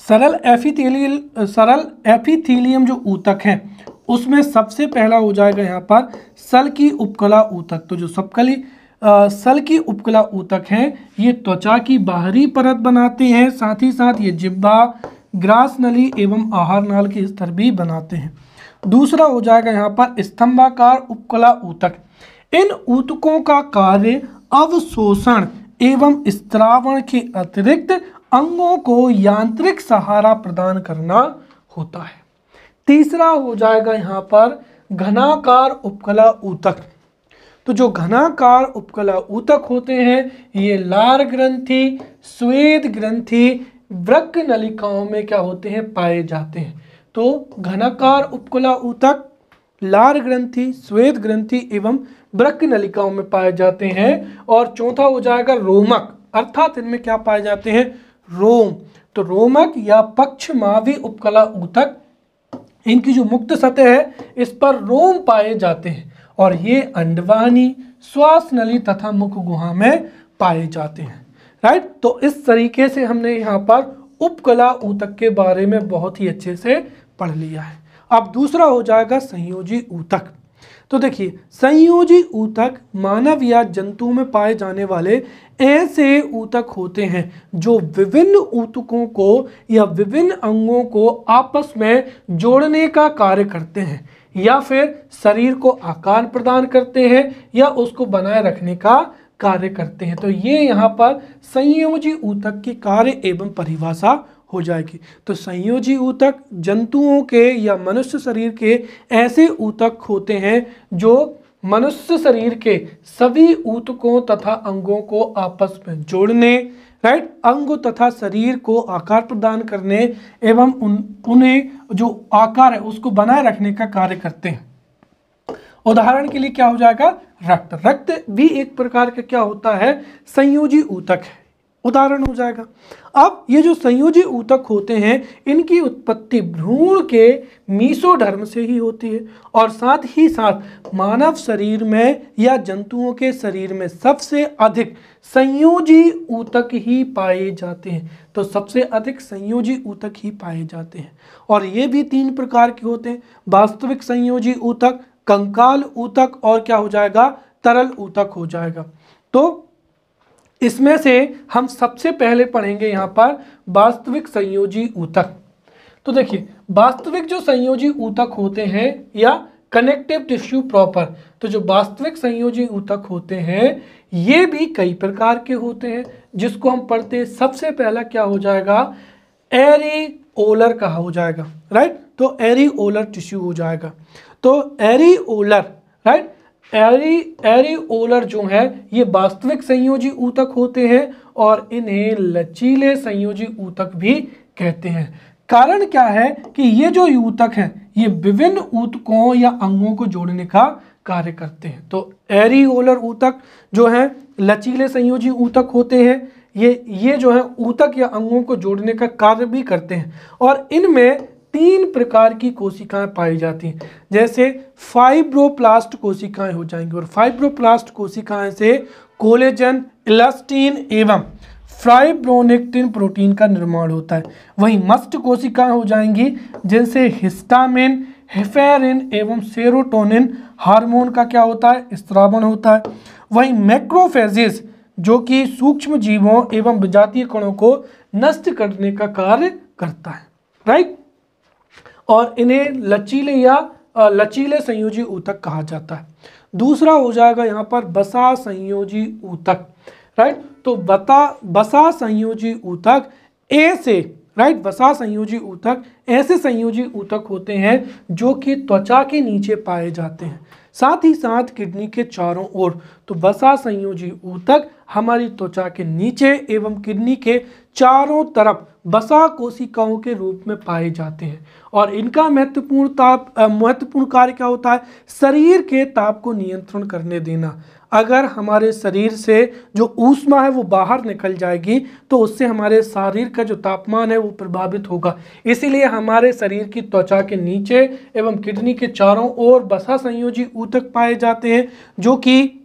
सरल एफिथेलियल, सरल एफिथीलियम जो ऊतक है, उसमें सबसे पहला हो जाएगा यहाँ पर सल की उपकला ऊतक। तो जो सबकली सल की उपकला ऊतक हैं, ये त्वचा की बाहरी परत बनाते हैं, साथ ही साथ ये जिब्बा, ग्रास नली एवं आहार नाल के स्तर भी बनाते हैं। दूसरा हो जाएगा यहाँ पर स्तंभाकार उपकला ऊतक। इन ऊतकों का कार्य अवशोषण एवं स्त्रावण के अतिरिक्त अंगों को यांत्रिक सहारा प्रदान करना होता है। तीसरा हो जाएगा यहाँ पर घनाकार उपकला ऊतक। तो जो घनाकार उपकला ऊतक होते हैं, ये लार ग्रंथि, स्वेद ग्रंथि वृक नलिकाओं में क्या होते हैं, पाए जाते हैं। तो घनाकार उपकला ऊतक, लार ग्रंथि श्वेत ग्रंथि एवं ब्रक नलिकाओं में पाए जाते हैं और चौथा हो जाएगा रोमक। अर्थात इनमें क्या पाए जाते हैं? रोम। तो रोमक या पक्ष मावी उपकला ऊतक, इनकी जो मुक्त सतह है, इस पर रोम पाए जाते हैं और ये अंडवानी श्वास नली तथा मुख गुहा में पाए जाते हैं। राइट? तो इस तरीके से हमने यहाँ पर उपकला ऊतक के बारे में बहुत ही अच्छे से पढ़ लिया है। अब दूसरा हो जाएगा संयोजी ऊतक। तो देखिए, संयोजी ऊतक मानव या जंतु में पाए जाने वाले ऐसे ऊतक होते हैं जो विभिन्न ऊतकों को या विभिन्न अंगों को आपस में जोड़ने का कार्य करते हैं या फिर शरीर को आकार प्रदान करते हैं या उसको बनाए रखने का कार्य करते हैं। तो ये यहाँ पर संयोजी ऊतक की कार्य एवं परिभाषा हो जाएगी। तो संयोजी ऊतक जंतुओं के या मनुष्य शरीर के ऐसे ऊतक होते हैं जो मनुष्य शरीर के सभी ऊतकों तथा अंगों को आपस में जोड़ने राइट अंग तथा शरीर को आकार प्रदान करने एवं उन, उन्हें जो आकार है उसको बनाए रखने का कार्य करते हैं। उदाहरण के लिए क्या हो जाएगा? रक्त। रक्त भी एक प्रकार का क्या होता है? संयोजी ऊतक है। उदाहरण हो जाएगा। अब ये जो संयोजी ऊतक होते हैं, इनकी उत्पत्ति भ्रूण के मीसोधर्म से ही होती है और साथ ही साथ मानव शरीर में या जंतुओं के शरीर में सबसे अधिक संयोजी ऊतक ही पाए जाते हैं। तो सबसे अधिक संयोजी ऊतक ही पाए जाते हैं। और ये भी तीन प्रकार के होते हैं। वास्तविक संयोजी ऊतक, कंकाल ऊतक और क्या हो जाएगा? तरल ऊतक हो जाएगा। तो इसमें से हम सबसे पहले पढ़ेंगे यहाँ पर वास्तविक संयोजी ऊतक। तो देखिए, वास्तविक जो संयोजी ऊतक होते हैं या कनेक्टिव टिश्यू प्रॉपर तो जो वास्तविक संयोजी ऊतक होते हैं, ये भी कई प्रकार के होते हैं, जिसको हम पढ़ते हैं, सबसे पहला क्या हो जाएगा? एरी ओलर कहा हो जाएगा राइट तो एरी ओलर टिश्यू हो जाएगा। तो एरी ओलर राइट एरी एरिओलर जो है, ये वास्तविक संयोजी ऊतक होते हैं और इन्हें लचीले संयोजी ऊतक भी कहते हैं। कारण क्या है कि ये जो ऊतक हैं, ये विभिन्न ऊतकों या अंगों को जोड़ने का कार्य करते हैं। तो एरिओलर ऊतक जो है, लचीले संयोजी ऊतक होते हैं। ये ये जो है, ऊतक या अंगों को जोड़ने का कार्य भी करते हैं। और इनमें तीन प्रकार की कोशिकाएँ पाई जाती हैं। जैसे फाइब्रोप्लास्ट कोशिकाएँ हो जाएँगी और फाइब्रोप्लास्ट कोशिकाएँ से कोलेजन, इलास्टीन एवं फ्राइब्रोनेक्टिन प्रोटीन का निर्माण होता है। वहीं मस्ट कोशिकाएँ हो जाएँगी, जिनसे हिस्टामिन, हेफेरिन एवं सेरोटोनिन हार्मोन का क्या होता है? स्त्रावण होता है। वहीं मैक्रोफेजिस, जो कि सूक्ष्म जीवों एवं विजातीय कणों को नष्ट करने का कार्य करता है। राइट? और इन्हें लचीले या लचीले संयोजी ऊतक कहा जाता है। दूसरा हो जाएगा यहाँ पर बसा संयोजी ऊतक राइट तो बता, बसा संयोजी ऊतक ए से राइट बसा संयोजी ऊतक ऐसे संयोजी ऊतक होते हैं जो कि त्वचा के नीचे पाए जाते हैं। साथ ही साथ किडनी के चारों ओर तो बसा संयोजी ऊतक हमारी त्वचा के नीचे एवं किडनी के चारों तरफ़ बसा कोशिकाओं के रूप में पाए जाते हैं। और इनका महत्वपूर्ण ताप महत्वपूर्ण कार्य क्या होता है? शरीर के ताप को नियंत्रण करने देना। अगर हमारे शरीर से जो ऊष्मा है वो बाहर निकल जाएगी तो उससे हमारे शरीर का जो तापमान है वो प्रभावित होगा। इसीलिए हमारे शरीर की त्वचा के नीचे एवं किडनी के चारों ओर बसा संयोजी ऊतक पाए जाते हैं, जो कि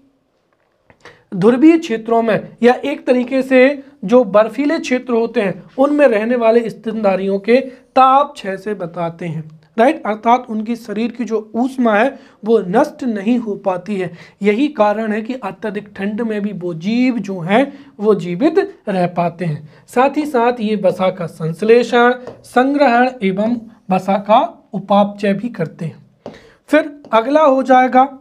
ध्रुवीय क्षेत्रों में या एक तरीके से जो बर्फीले क्षेत्र होते हैं, उनमें रहने वाले स्तनधारियों के ताप क्षय से बताते हैं। राइट? अर्थात उनकी शरीर की जो ऊष्मा है, वो नष्ट नहीं हो पाती है। यही कारण है कि अत्यधिक ठंड में भी वो जीव जो हैं, वो जीवित रह पाते हैं। साथ ही साथ ये बसा का संश्लेषण, संग्रहण एवं बसा का उपापचय भी करते हैं। फिर अगला हो जाएगा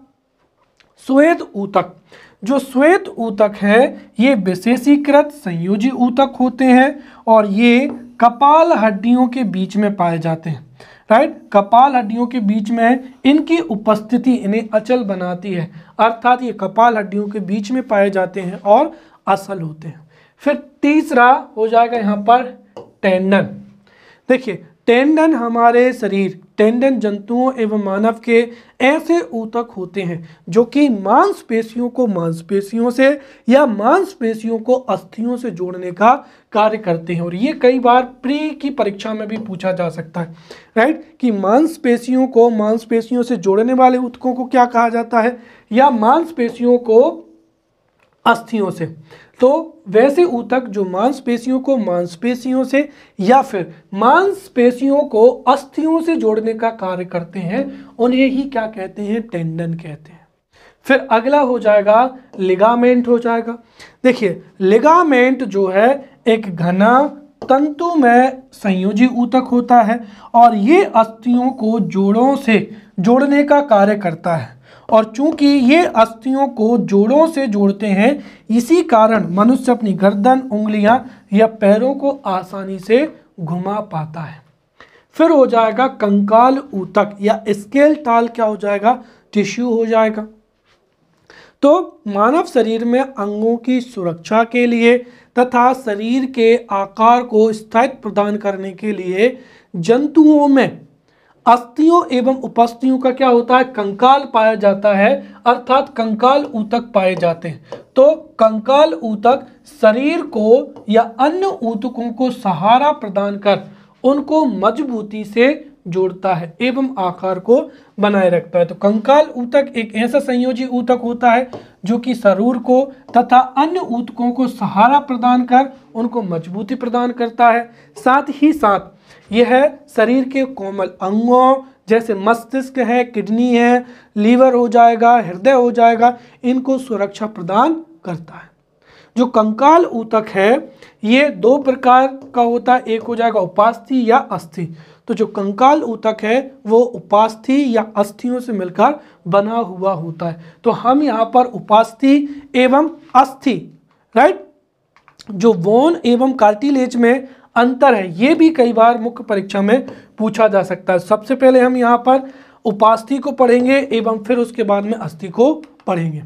श्वेत ऊतक। जो श्वेत ऊतक है, ये विशेषीकृत संयोजी ऊतक होते हैं और ये कपाल हड्डियों के बीच में पाए जाते हैं। राइट? कपाल हड्डियों के बीच में है इनकी उपस्थिति इन्हें अचल बनाती है। अर्थात ये कपाल हड्डियों के बीच में पाए जाते हैं और असल होते हैं। फिर तीसरा हो जाएगा यहाँ पर टेंडन। देखिए, टेंडन हमारे शरीर टेंडन जंतुओं एवं मानव के ऐसे ऊतक होते हैं, जो कि मांसपेशियों को मांसपेशियों से या मांसपेशियों को अस्थियों से जोड़ने का कार्य करते हैं। और ये कई बार प्री की परीक्षा में भी पूछा जा सकता है राइट कि मांसपेशियों को, मांसपेशियों से जोड़ने वाले ऊतकों को क्या कहा जाता है? या मांसपेशियों को अस्थियों से। तो वैसे ऊतक जो मांसपेशियों को मांसपेशियों से या फिर मांसपेशियों को अस्थियों से जोड़ने का कार्य करते हैं, उन्हें ही क्या कहते हैं? टेंडन कहते हैं। फिर अगला हो जाएगा, लिगामेंट हो जाएगा। देखिए, लिगामेंट जो है, एक घना तंतु में संयोजी ऊतक होता है और ये अस्थियों को जोड़ों से जोड़ने का कार्य करता है। और चूँकि ये अस्थियों को जोड़ों से जोड़ते हैं, इसी कारण मनुष्य अपनी गर्दन, उंगलियाँ या पैरों को आसानी से घुमा पाता है। फिर हो जाएगा कंकाल ऊतक या स्केल टाल क्या हो जाएगा? टिश्यू हो जाएगा। तो मानव शरीर में अंगों की सुरक्षा के लिए तथा शरीर के आकार को स्थायित्व प्रदान करने के लिए जंतुओं में अस्थियों एवं उपस्थियों का क्या होता है? कंकाल पाया जाता है, अर्थात कंकाल ऊतक पाए जाते हैं। तो कंकाल ऊतक शरीर को या अन्य ऊतकों को सहारा प्रदान कर उनको मजबूती से जोड़ता है एवं आकार को बनाए रखता है। तो कंकाल ऊतक एक ऐसा संयोजी ऊतक होता है जो कि शरीर को तथा अन्य ऊतकों को सहारा प्रदान कर उनको मजबूती प्रदान करता है। साथ ही साथ यह है शरीर के कोमल अंगों जैसे मस्तिष्क है, किडनी है, लीवर हो जाएगा, हृदय हो जाएगा, इनको सुरक्षा प्रदान करता है। जो कंकाल ऊतक है, ये दो प्रकार का होता है, एक हो जाएगा उपास्थि या अस्थि। तो जो कंकाल ऊतक है, वो उपास्थि या अस्थियों से मिलकर बना हुआ होता है। तो हम यहाँ पर उपास्थि एवं अस्थि, राइट? जो वोन एवं कार्टिलेज में अंतर है। ये भी कई बार मुख्य परीक्षा में पूछा जा सकता है। सबसे पहले हम यहाँ पर उपास्थि को पढ़ेंगे एवं फिर उसके बाद में अस्थि को पढ़ेंगे।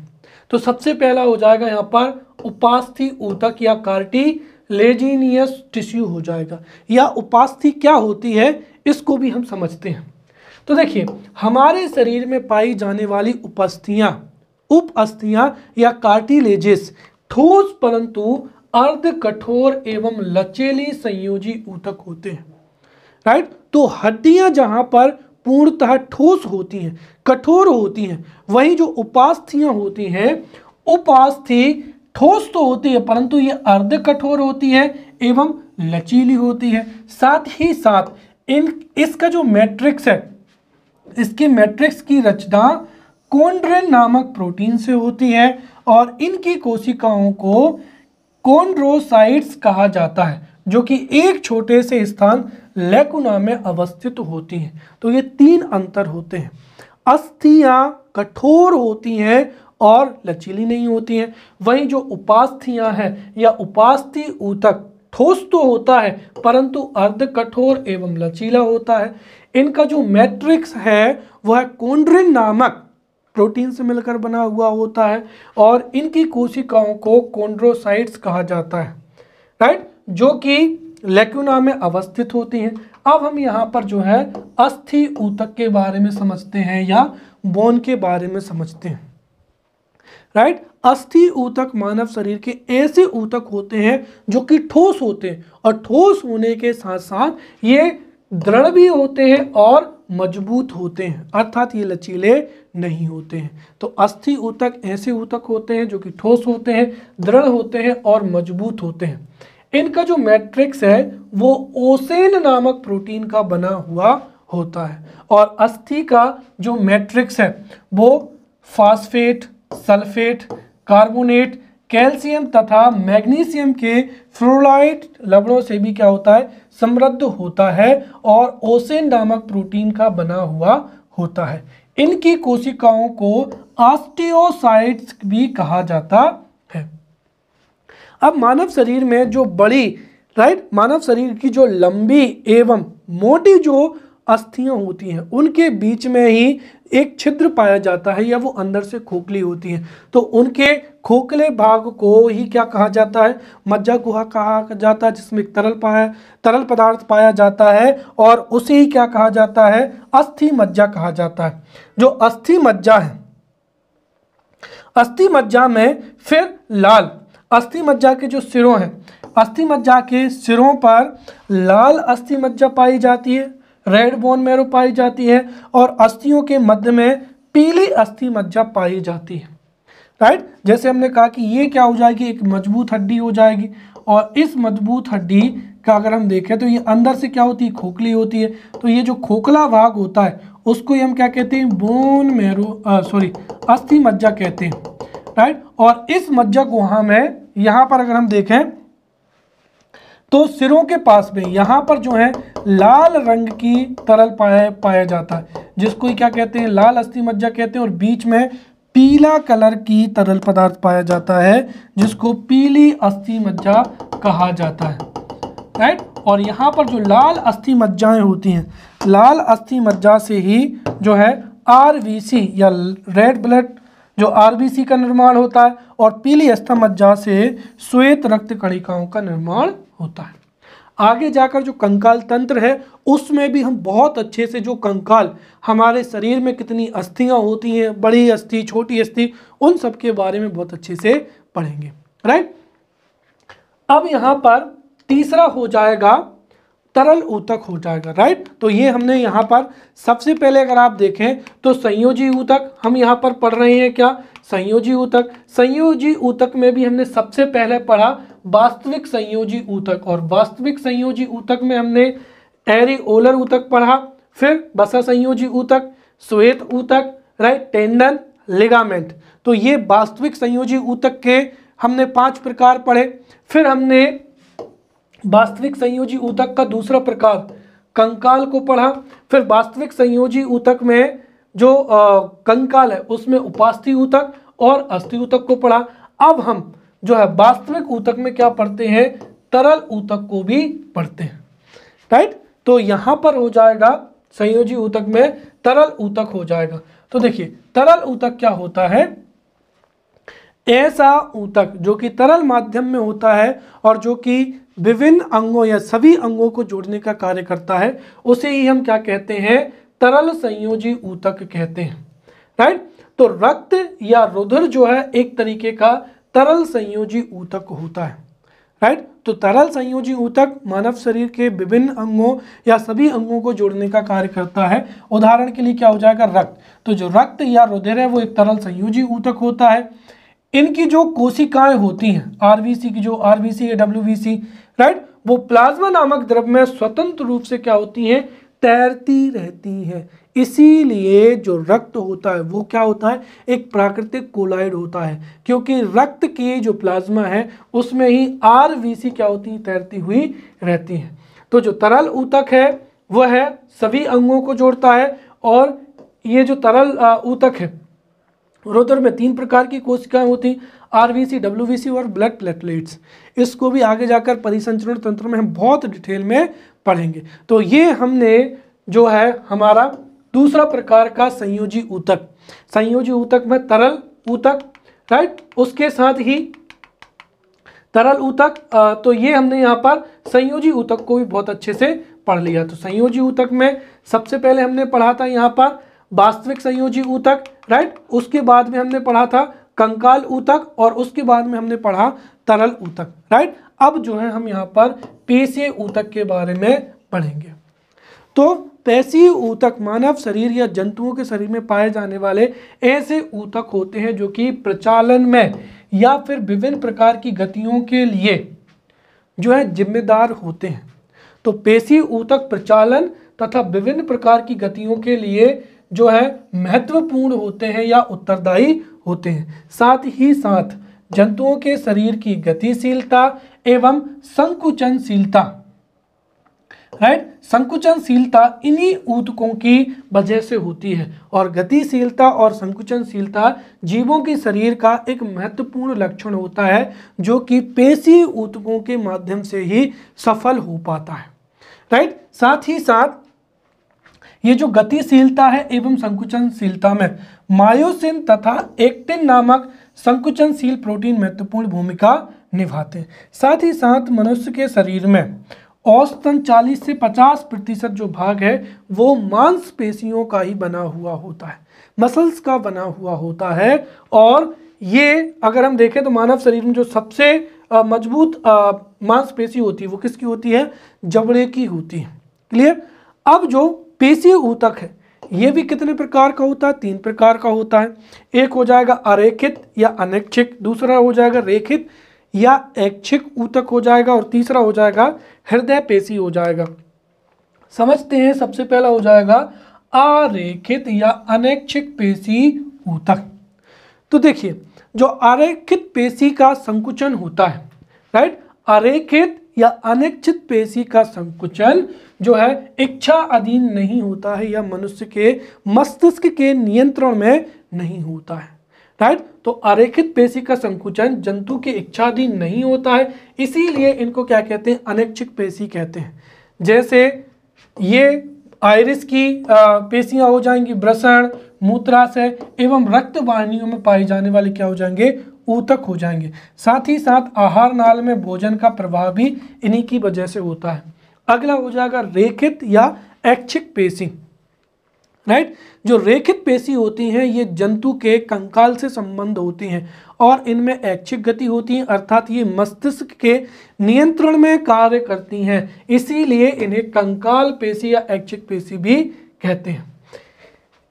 तो सबसे पहला हो जाएगा यहाँ पर उपास्थि ऊतक या कार्टी लेजिनियस टिश्यू हो जाएगा। या उपास्थि क्या होती है, इसको भी हम समझते हैं। तो देखिए, हमारे शरीर में पाई जाने वाली उपस्थियाँ उप अस्थियाँ या कार्टिलेजेस, ठोस परंतु अर्ध कठोर एवं लचेली संयोजी ऊतक होते हैं राइट तो हड्डियाँ जहाँ पर पूर्णतः ठोस होती हैं, कठोर होती हैं, वहीं जो उपास्थियाँ होती हैं, उपास्थि ठोस तो होती है, परंतु ये अर्ध कठोर होती है एवं लचीली होती है। साथ ही साथ इन, इसका जो मैट्रिक्स है, इसकी मैट्रिक्स की रचना कोन्ड्रेन नामक प्रोटीन से होती है और इनकी कोशिकाओं को कॉन्ड्रोसाइट्स कहा जाता है, जो कि एक छोटे से स्थान लेकुना में अवस्थित होती हैं। तो ये तीन अंतर होते हैं। अस्थियाँ कठोर होती हैं और लचीली नहीं होती हैं। वहीं जो उपास्थियाँ हैं या उपास्थि ऊतक, ठोस तो होता है, परंतु अर्ध कठोर एवं लचीला होता है। इनका जो मैट्रिक्स है, वह कोंड्रिन नामक प्रोटीन से मिलकर बना हुआ होता है और इनकी कोशिकाओं को कोंड्रोसाइट्स कहा जाता है राइट जो कि लेक्यूना में अवस्थित होती हैं। अब हम यहाँ पर जो है अस्थि ऊतक के बारे में समझते हैं या बोन के बारे में समझते हैं राइट अस्थि ऊतक मानव शरीर के ऐसे ऊतक होते हैं जो कि ठोस होते हैं और ठोस होने के साथ साथ ये दृढ़ भी होते हैं और मज़बूत होते हैं, अर्थात ये लचीले नहीं होते हैं। तो अस्थि ऊतक ऐसे ऊतक होते हैं जो कि ठोस होते हैं, दृढ़ होते हैं और मज़बूत होते हैं। इनका जो मैट्रिक्स है, वो ओसेन नामक प्रोटीन का बना हुआ होता है। और अस्थि का जो मैट्रिक्स है, वो फास्फेट, सल्फेट, कार्बोनेट, कैल्शियम तथा मैग्नीशियम के फ्लोराइड लवणों से भी क्या होता है समृद्ध होता है और ओसेन नामक प्रोटीन का बना हुआ होता है। इनकी कोशिकाओं को ऑस्टियोसाइट्स भी कहा जाता है। अब मानव शरीर में जो बड़ी राइट मानव शरीर की जो लंबी एवं मोटी जो अस्थियाँ होती हैं, उनके बीच में ही एक छिद्र पाया जाता है या वो अंदर से खोखली होती है। तो उनके खोखले भाग को ही क्या कहा जाता है? मज्जा गुहा कहा जाता है, जिसमें एक तरल पाया तरल पदार्थ पाया जाता है और उसे ही क्या कहा जाता है? अस्थि मज्जा कहा जाता है। जो अस्थि मज्जा है, अस्थि मज्जा में फिर लाल। अस्थि मज्जा के जो सिरों हैं, अस्थि मज्जा के सिरों पर लाल अस्थि मज्जा पाई जाती है। रेड बोन मेरो पाई जाती है और अस्थियों के मध्य में पीली अस्थि मज्जा पाई जाती है। राइट जैसे हमने कहा कि ये क्या हो जाएगी? एक मज़बूत हड्डी हो जाएगी। और इस मज़बूत हड्डी का अगर हम देखें तो ये अंदर से क्या होती है? खोखली होती है। तो ये जो खोखला भाग होता है, उसको ही हम क्या कहते हैं? बोन मेरो सॉरी अस्थि मज्जा कहते हैं। राइट और इस मज्जा गुहा में यहाँ पर अगर हम देखें तो सिरों के पास में यहाँ पर जो है लाल रंग की तरल पाया पाया जाता है, जिसको क्या कहते हैं? लाल अस्थि मज्जा कहते हैं, और बीच में पीला कलर की तरल पदार्थ पाया जाता है, जिसको पीली अस्थि मज्जा कहा जाता है। राइट और यहाँ पर जो लाल अस्थि मज्जाएँ होती हैं, लाल अस्थि मज्जा से ही जो है आरवीसी या रेड ब्लड जो आरबीसी का निर्माण होता है, और पीली मज्जा से श्वेत रक्त कणिकाओं का निर्माण होता है। आगे जाकर जो कंकाल तंत्र है, उसमें भी हम बहुत अच्छे से जो कंकाल हमारे शरीर में कितनी अस्थियाँ होती हैं, बड़ी अस्थि छोटी अस्थि उन सब के बारे में बहुत अच्छे से पढ़ेंगे। राइट अब यहाँ पर तीसरा हो जाएगा, तरल ऊतक हो जाएगा। राइट तो ये हमने यहाँ पर सबसे पहले अगर आप देखें तो संयोजी ऊतक हम यहाँ पर पढ़ रहे हैं क्या? संयोजी ऊतक। संयोजी ऊतक में भी हमने सबसे पहले पढ़ा वास्तविक संयोजी ऊतक और वास्तविक संयोजी ऊतक में हमने एरी ओलर ऊतक पढ़ा फिर बसा संयोजी ऊतक श्वेत ऊतक राइट टेंडन लिगामेंट तो ये वास्तविक संयोजी ऊतक के हमने पाँच प्रकार पढ़े फिर हमने वास्तविक संयोजी ऊतक का दूसरा प्रकार कंकाल को पढ़ा फिर वास्तविक संयोजी ऊतक में जो आ, कंकाल है उसमें उपास्थि ऊतक और अस्थि ऊतक को पढ़ा। अब हम जो है वास्तविक ऊतक में क्या पढ़ते हैं? तरल ऊतक को भी पढ़ते हैं। राइट तो यहाँ पर हो जाएगा संयोजी ऊतक में तरल ऊतक हो जाएगा। तो देखिए, तरल ऊतक क्या होता है? ऐसा ऊतक जो कि तरल माध्यम में होता है और जो कि विभिन्न अंगों या सभी अंगों को जोड़ने का कार्य करता है, उसे ही हम क्या कहते हैं? तरल संयोजी ऊतक कहते हैं। राइट तो रक्त या रुधिर जो है एक तरीके का तरल संयोजी ऊतक होता है राइट तो तरल संयोजी ऊतक मानव शरीर के विभिन्न अंगों या सभी अंगों को जोड़ने का कार्य करता है। उदाहरण के लिए क्या हो जाएगा? रक्त। तो जो रक्त या रुधिर है, वो एक तरल संयोजी ऊतक होता है। इनकी जो कोशिकाएँ होती हैं आरबीसी की जो आरबीसी या डब्ल्यूबीसी राइट वो प्लाज्मा नामक द्रव में स्वतंत्र रूप से क्या होती हैं? तैरती रहती है। इसीलिए जो रक्त होता है, वो क्या होता है? एक प्राकृतिक कोलाइड होता है, क्योंकि रक्त की जो प्लाज्मा है, उसमें ही आरबीसी क्या होती है? तैरती हुई रहती है। तो जो तरल ऊतक है, वह है, सभी अंगों को जोड़ता है और ये जो तरल ऊतक है, रुद्र में तीन प्रकार की कोशिकाएँ होती आरबीसी डब्ल्यूबीसी और ब्लड प्लेटलेट्स। इसको भी आगे जाकर परिसंचरण तंत्र में हम बहुत डिटेल में पढ़ेंगे। तो ये हमने जो है हमारा दूसरा प्रकार का संयोजी ऊतक। संयोजी ऊतक में तरल ऊतक राइट उसके साथ ही तरल ऊतक तो ये हमने यहाँ पर संयोजी ऊतक को भी बहुत अच्छे से पढ़ लिया। तो संयोजी ऊतक में सबसे पहले हमने पढ़ा था यहाँ पर वास्तविक संयोजी ऊतक राइट उसके बाद में हमने पढ़ा था कंकाल ऊतक और उसके बाद में हमने पढ़ा तरल ऊतक राइट अब जो है हम यहाँ पर पेशीय ऊतक के बारे में पढ़ेंगे। तो पेशीय ऊतक मानव शरीर या जंतुओं के शरीर में पाए जाने वाले ऐसे ऊतक होते हैं जो कि प्रचालन में या फिर विभिन्न प्रकार की गतियों के लिए जो है जिम्मेदार होते हैं। तो पेशी ऊतक प्रचालन तथा विभिन्न प्रकार की गतियों के लिए जो है महत्वपूर्ण होते हैं या उत्तरदायी होते हैं। साथ ही साथ जंतुओं के शरीर की गतिशीलता एवं संकुचनशीलता। राइट संकुचनशीलता इन्हीं ऊतकों की वजह से होती है। और गतिशीलता और संकुचनशीलता जीवों के शरीर का एक महत्वपूर्ण लक्षण होता है, जो कि पेशी ऊतकों के माध्यम से ही सफल हो पाता है। राइट साथ ही साथ, ये जो गतिशीलता है एवं संकुचनशीलता में, मायोसिन तथा एक्टिन नामक संकुचनशील प्रोटीन महत्वपूर्ण भूमिका निभाते। साथ ही साथ मनुष्य के शरीर में औसतन 40 से 50 प्रतिशत जो भाग है, वो मांसपेशियों का ही बना हुआ होता है। मसल्स का बना हुआ होता है और ये अगर हम देखें तो मानव शरीर में जो सबसे मज़बूत मांसपेशी होती है, वो किसकी होती है? जबड़े की होती है। क्लियर? अब जो पेशी ऊतक है, ये भी कितने प्रकार का होता है? तीन प्रकार का होता है। एक हो जाएगा अरेखित या अनैच्छिक, दूसरा हो जाएगा रेखित या ऐच्छिक ऊतक हो जाएगा और तीसरा हो जाएगा, हृदय पेशी हो जाएगा। समझते हैं, सबसे पहला हो जाएगा अरेखित या अनैच्छिक पेशी ऊतक। तो देखिए, जो अरेखित पेशी का संकुचन होता है राइट अरेखित या अनिच्छित पेशी का संकुचन जो है, इच्छा अधीन नहीं होता है या मनुष्य के मस्तिष्क के नियंत्रण में नहीं होता है। राइट तो अरेखित पेशी का संकुचन जंतु के इच्छाधीन नहीं होता है, इसीलिए इनको क्या कहते हैं? अनैच्छिक पेशी कहते हैं। जैसे ये आयरिस की पेशियाँ हो जाएँगी, ब्रसण मूत्राशय एवं रक्त वाहिनियों में पाए जाने वाले क्या हो जाएँगे? ऊतक हो जाएँगे। साथ ही साथ आहार नाल में भोजन का प्रभाव भी इन्हीं की वजह से होता है। अगला हो जाएगा रेखित या ऐच्छिक पेशी। राइट जो रेखित पेशी होती हैं, ये जंतु के कंकाल से संबंध होती हैं और इनमें ऐच्छिक गति होती है, अर्थात ये मस्तिष्क के नियंत्रण में कार्य करती हैं। इसीलिए इन्हें कंकाल पेशी या ऐच्छिक पेशी भी कहते हैं।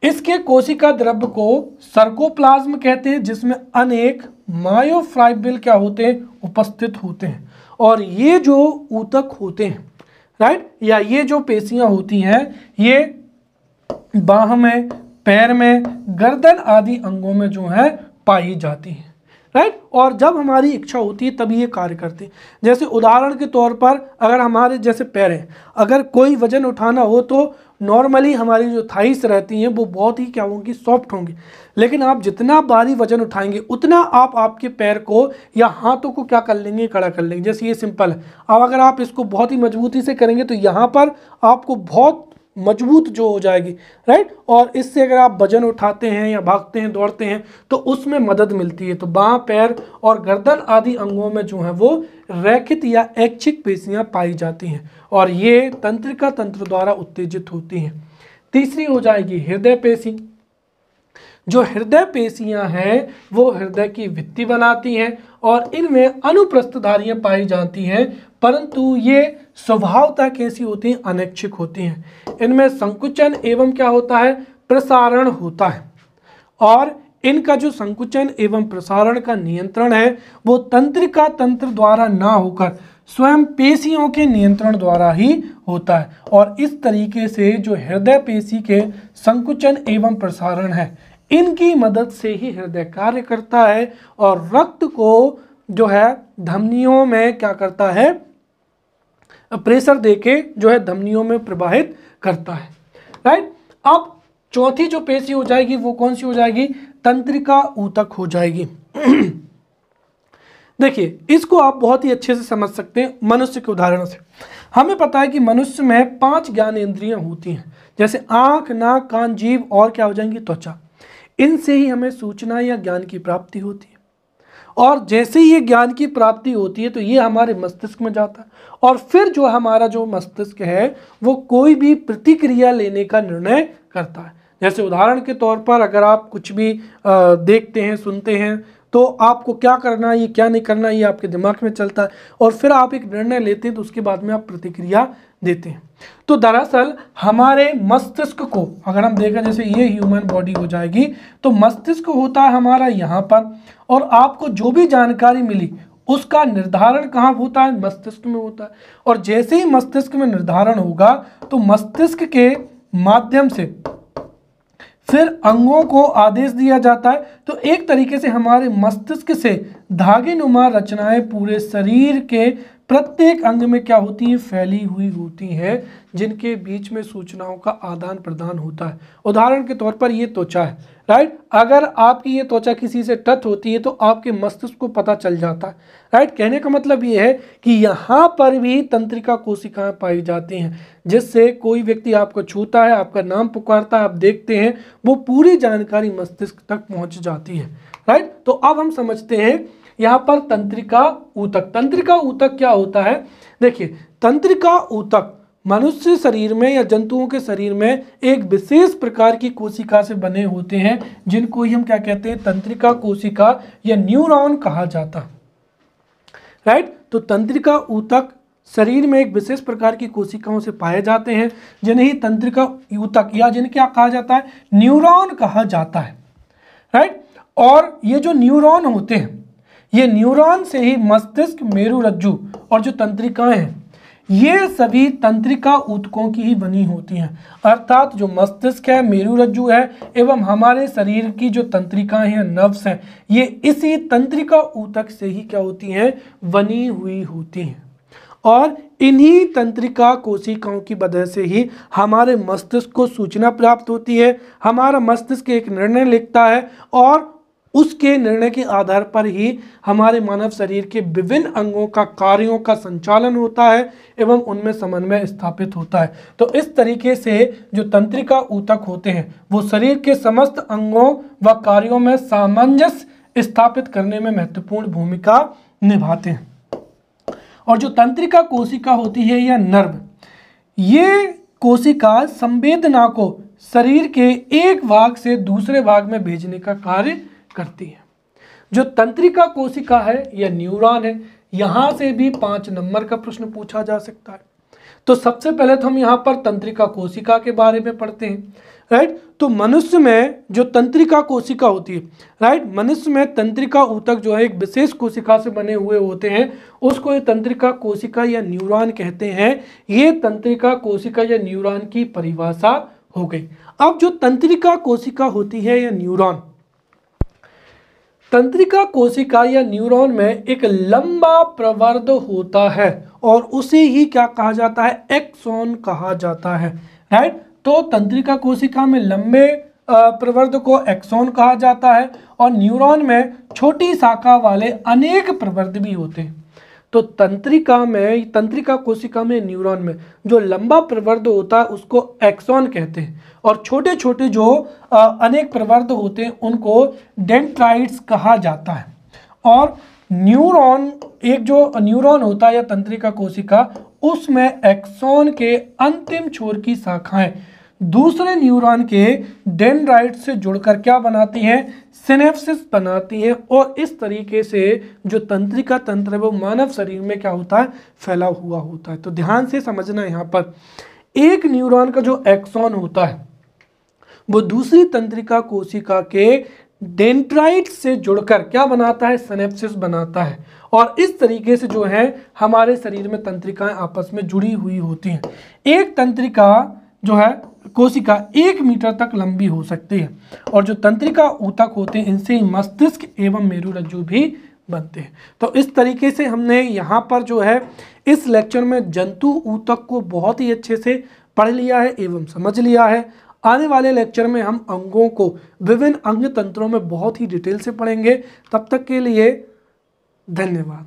इसके कोशिका द्रव्य को सर्कोप्लाज्म कहते हैं, जिसमें अनेक मायोफ्राइबिल क्या होते हैं? उपस्थित होते हैं। और ये जो ऊतक होते हैं राइट या ये जो पेशियाँ होती हैं, ये बाह में, पैर में, गर्दन आदि अंगों में जो है, पाई जाती हैं। राइट और जब हमारी इच्छा होती है तभी ये कार्य करते हैं। जैसे उदाहरण के तौर पर, अगर हमारे जैसे पैर हैं, अगर कोई वज़न उठाना हो तो नॉर्मली हमारी जो थाइस रहती हैं, वो बहुत ही क्या होंगी सॉफ्ट होंगी। लेकिन आप जितना भारी वज़न उठाएँगे, उतना आप आपके पैर को या हाथों को क्या कर लेंगे, कड़ा कर लेंगे। जैसे ये सिंपल है। अब अगर आप इसको बहुत ही मजबूती से करेंगे तो यहाँ पर आपको बहुत मज़बूत जो हो जाएगी राइट और इससे अगर आप वज़न उठाते हैं या भागते हैं, दौड़ते हैं तो उसमें मदद मिलती है। तो बाँ पैर और गर्दन आदि अंगों में जो है, वो रैखित या ऐच्छिक पेशियाँ पाई जाती हैं और ये तंत्रिका तंत्र द्वारा उत्तेजित होती हैं। तीसरी हो जाएगी हृदय पेशी। जो हृदय पेशियाँ हैं, वो हृदय की भित्ति बनाती हैं और इनमें अनुप्रस्थधारियाँ पाई जाती हैं, परंतु ये स्वभावता कैसी होती हैं? अनैच्छिक होती हैं। इनमें संकुचन एवं क्या होता है? प्रसारण होता है। और इनका जो संकुचन एवं प्रसारण का नियंत्रण है, वो तंत्रिका तंत्र द्वारा ना होकर, स्वयं पेशियों के नियंत्रण द्वारा ही होता है। और इस तरीके से जो हृदय पेशी के संकुचन एवं प्रसारण है इनकी मदद से ही हृदय कार्य करता है और रक्त को जो है धमनियों में क्या करता है? प्रेशर देके जो है धमनियों में प्रवाहित करता है। राइट अब चौथी जो पेशी हो जाएगी, वो कौन सी हो जाएगी? तंत्रिका ऊतक हो जाएगी। देखिए, इसको आप बहुत ही अच्छे से समझ सकते हैं मनुष्य के उदाहरण से। हमें पता है कि मनुष्य में पाँच ज्ञान इंद्रियाँ होती हैं, जैसे आँख, नाक, कान जीव और क्या हो जाएँगी? त्वचा। इनसे ही हमें सूचना या ज्ञान की प्राप्ति होती है। और जैसे ही ये ज्ञान की प्राप्ति होती है तो ये हमारे मस्तिष्क में जाता है। और फिर जो हमारा जो मस्तिष्क है, वो कोई भी प्रतिक्रिया लेने का निर्णय करता है। जैसे उदाहरण के तौर पर अगर आप कुछ भी देखते हैं, सुनते हैं तो आपको क्या करना है, ये क्या नहीं करना ये आपके दिमाग में चलता है। और फिर आप एक निर्णय लेते हैं तो उसके बाद में आप प्रतिक्रिया देते हैं। तो दरअसल हमारे मस्तिष्क को, अगर हम देखें जैसे ये ह्यूमन बॉडी हो जाएगी तो मस्तिष्क होता है हमारा यहाँ पर, और आपको जो भी जानकारी मिली, उसका निर्धारण कहाँ होता है? मस्तिष्क में होता है। और जैसे ही मस्तिष्क में निर्धारण होगा तो मस्तिष्क के माध्यम से फिर अंगों को आदेश दिया जाता है। तो एक तरीके से हमारे मस्तिष्क से धागे नुमा रचनाएँ पूरे शरीर के प्रत्येक अंग में क्या होती है? फैली हुई होती हैं, जिनके बीच में सूचनाओं का आदान प्रदान होता है। उदाहरण के तौर पर ये त्वचा है राइट अगर आपकी ये त्वचा किसी से टच होती है तो आपके मस्तिष्क को पता चल जाता है राइट कहने का मतलब ये है कि यहाँ पर भी तंत्रिका कोशिकाएँ पाई जाती हैं, जिससे कोई व्यक्ति आपको छूता है, आपका नाम पुकारता है, आप देखते हैं, वो पूरी जानकारी मस्तिष्क तक पहुँच जाती है राइट तो अब हम समझते हैं यहाँ पर तंत्रिका ऊतक। तंत्रिका ऊतक क्या होता है? देखिए, तंत्रिका ऊतक मनुष्य शरीर में या जंतुओं के शरीर में एक विशेष प्रकार की कोशिका से बने होते हैं, जिनको ही हम क्या कहते हैं? तंत्रिका कोशिका या न्यूरॉन कहा जाता है। राइट तो तंत्रिका ऊतक शरीर में एक विशेष प्रकार की कोशिकाओं से पाए जाते हैं, जिन्हें ही तंत्रिका ऊतक या जिन्हें क्या कहा जाता है? न्यूरॉन कहा जाता है। राइट और ये जो न्यूरॉन होते हैं ये न्यूरॉन से ही मस्तिष्क मेरुरज्जु और जो तंत्रिकाएँ हैं, ये सभी तंत्रिका ऊतकों की ही बनी होती हैं। अर्थात जो मस्तिष्क है मेरुरज्जु है, एवं हमारे शरीर की जो तंत्रिकाएँ हैं, नर्व्स हैं, ये इसी तंत्रिका ऊतक से ही क्या होती हैं, बनी हुई होती हैं। और इन्हीं तंत्रिका कोशिकाओं की वजह से ही हमारे मस्तिष्क को सूचना प्राप्त होती है, हमारा मस्तिष्क एक निर्णय लिखता है और उसके निर्णय के आधार पर ही हमारे मानव शरीर के विभिन्न अंगों का कार्यों का संचालन होता है एवं उनमें समन्वय स्थापित होता है। तो इस तरीके से जो तंत्रिका ऊतक होते हैं, वो शरीर के समस्त अंगों व कार्यों में सामंजस्य स्थापित करने में महत्वपूर्ण भूमिका निभाते हैं। और जो तंत्रिका कोशिका होती है, या नर्व, ये कोशिका संवेदना को शरीर के एक भाग से दूसरे भाग में भेजने का कार्य करती है। जो तंत्रिका कोशिका है, या न्यूरॉन है, यहाँ से भी पाँच नंबर का प्रश्न पूछा जा सकता है। तो सबसे पहले तो हम यहाँ पर तंत्रिका कोशिका के बारे में पढ़ते हैं राइट तो मनुष्य में जो तंत्रिका कोशिका होती है राइट मनुष्य में तंत्रिका ऊतक जो है, एक विशेष कोशिका से बने हुए होते हैं। उसको ये तंत्रिका कोशिका या न्यूरॉन कहते हैं। ये तंत्रिका कोशिका या न्यूरॉन की परिभाषा हो गई। अब जो तंत्रिका कोशिका होती है, या न्यूरॉन तंत्रिका कोशिका या न्यूरॉन में एक लंबा प्रवर्ध होता है और उसे ही क्या कहा जाता है? एक्सोन कहा जाता है राइट तो तंत्रिका कोशिका में लंबे प्रवर्ध को एक्सोन कहा जाता है और न्यूरॉन में छोटी शाखा वाले अनेक प्रवर्ध भी होते हैं। तो तंत्रिका में, तंत्रिका कोशिका में, न्यूरॉन में, जो लंबा प्रवर्ध होता है, उसको एक्सॉन कहते हैं। और छोटे छोटे जो अनेक प्रवर्ध होते हैं, उनको डेंट्राइट्स कहा जाता है। और न्यूरॉन, एक जो न्यूरॉन होता है, या तंत्रिका कोशिका, उसमें एक्सॉन के अंतिम छोर की शाखाएँ, दूसरे न्यूरॉन के डेंड्राइट से जुड़कर क्या बनाती हैं? सिनेप्सिस बनाती हैं और इस तरीके से जो तंत्रिका तंत्र है, वो मानव शरीर में क्या होता है? फैला हुआ होता है। तो ध्यान से समझना यहाँ पर। एक न्यूरॉन का जो एक्सॉन होता है, वो दूसरी तंत्रिका कोशिका के डेंट्राइट से जुड़कर क्या बनाता है? सनेप्सिस बनाता है। और इस तरीके से जो है, हमारे शरीर में तंत्रिकाएँ आपस में जुड़ी हुई होती हैं। एक तंत्रिका जो है कोशिका एक मीटर तक लंबी हो सकती है और जो तंत्रिका ऊतक होते हैं, इनसे मस्तिष्क एवं मेरुरज्जु भी बनते हैं। तो इस तरीके से हमने यहाँ पर जो है, इस लेक्चर में जंतु ऊतक को बहुत ही अच्छे से पढ़ लिया है एवं समझ लिया है। आने वाले लेक्चर में हम अंगों को विभिन्न अंग तंत्रों में बहुत ही डिटेल से पढ़ेंगे। तब तक के लिए धन्यवाद।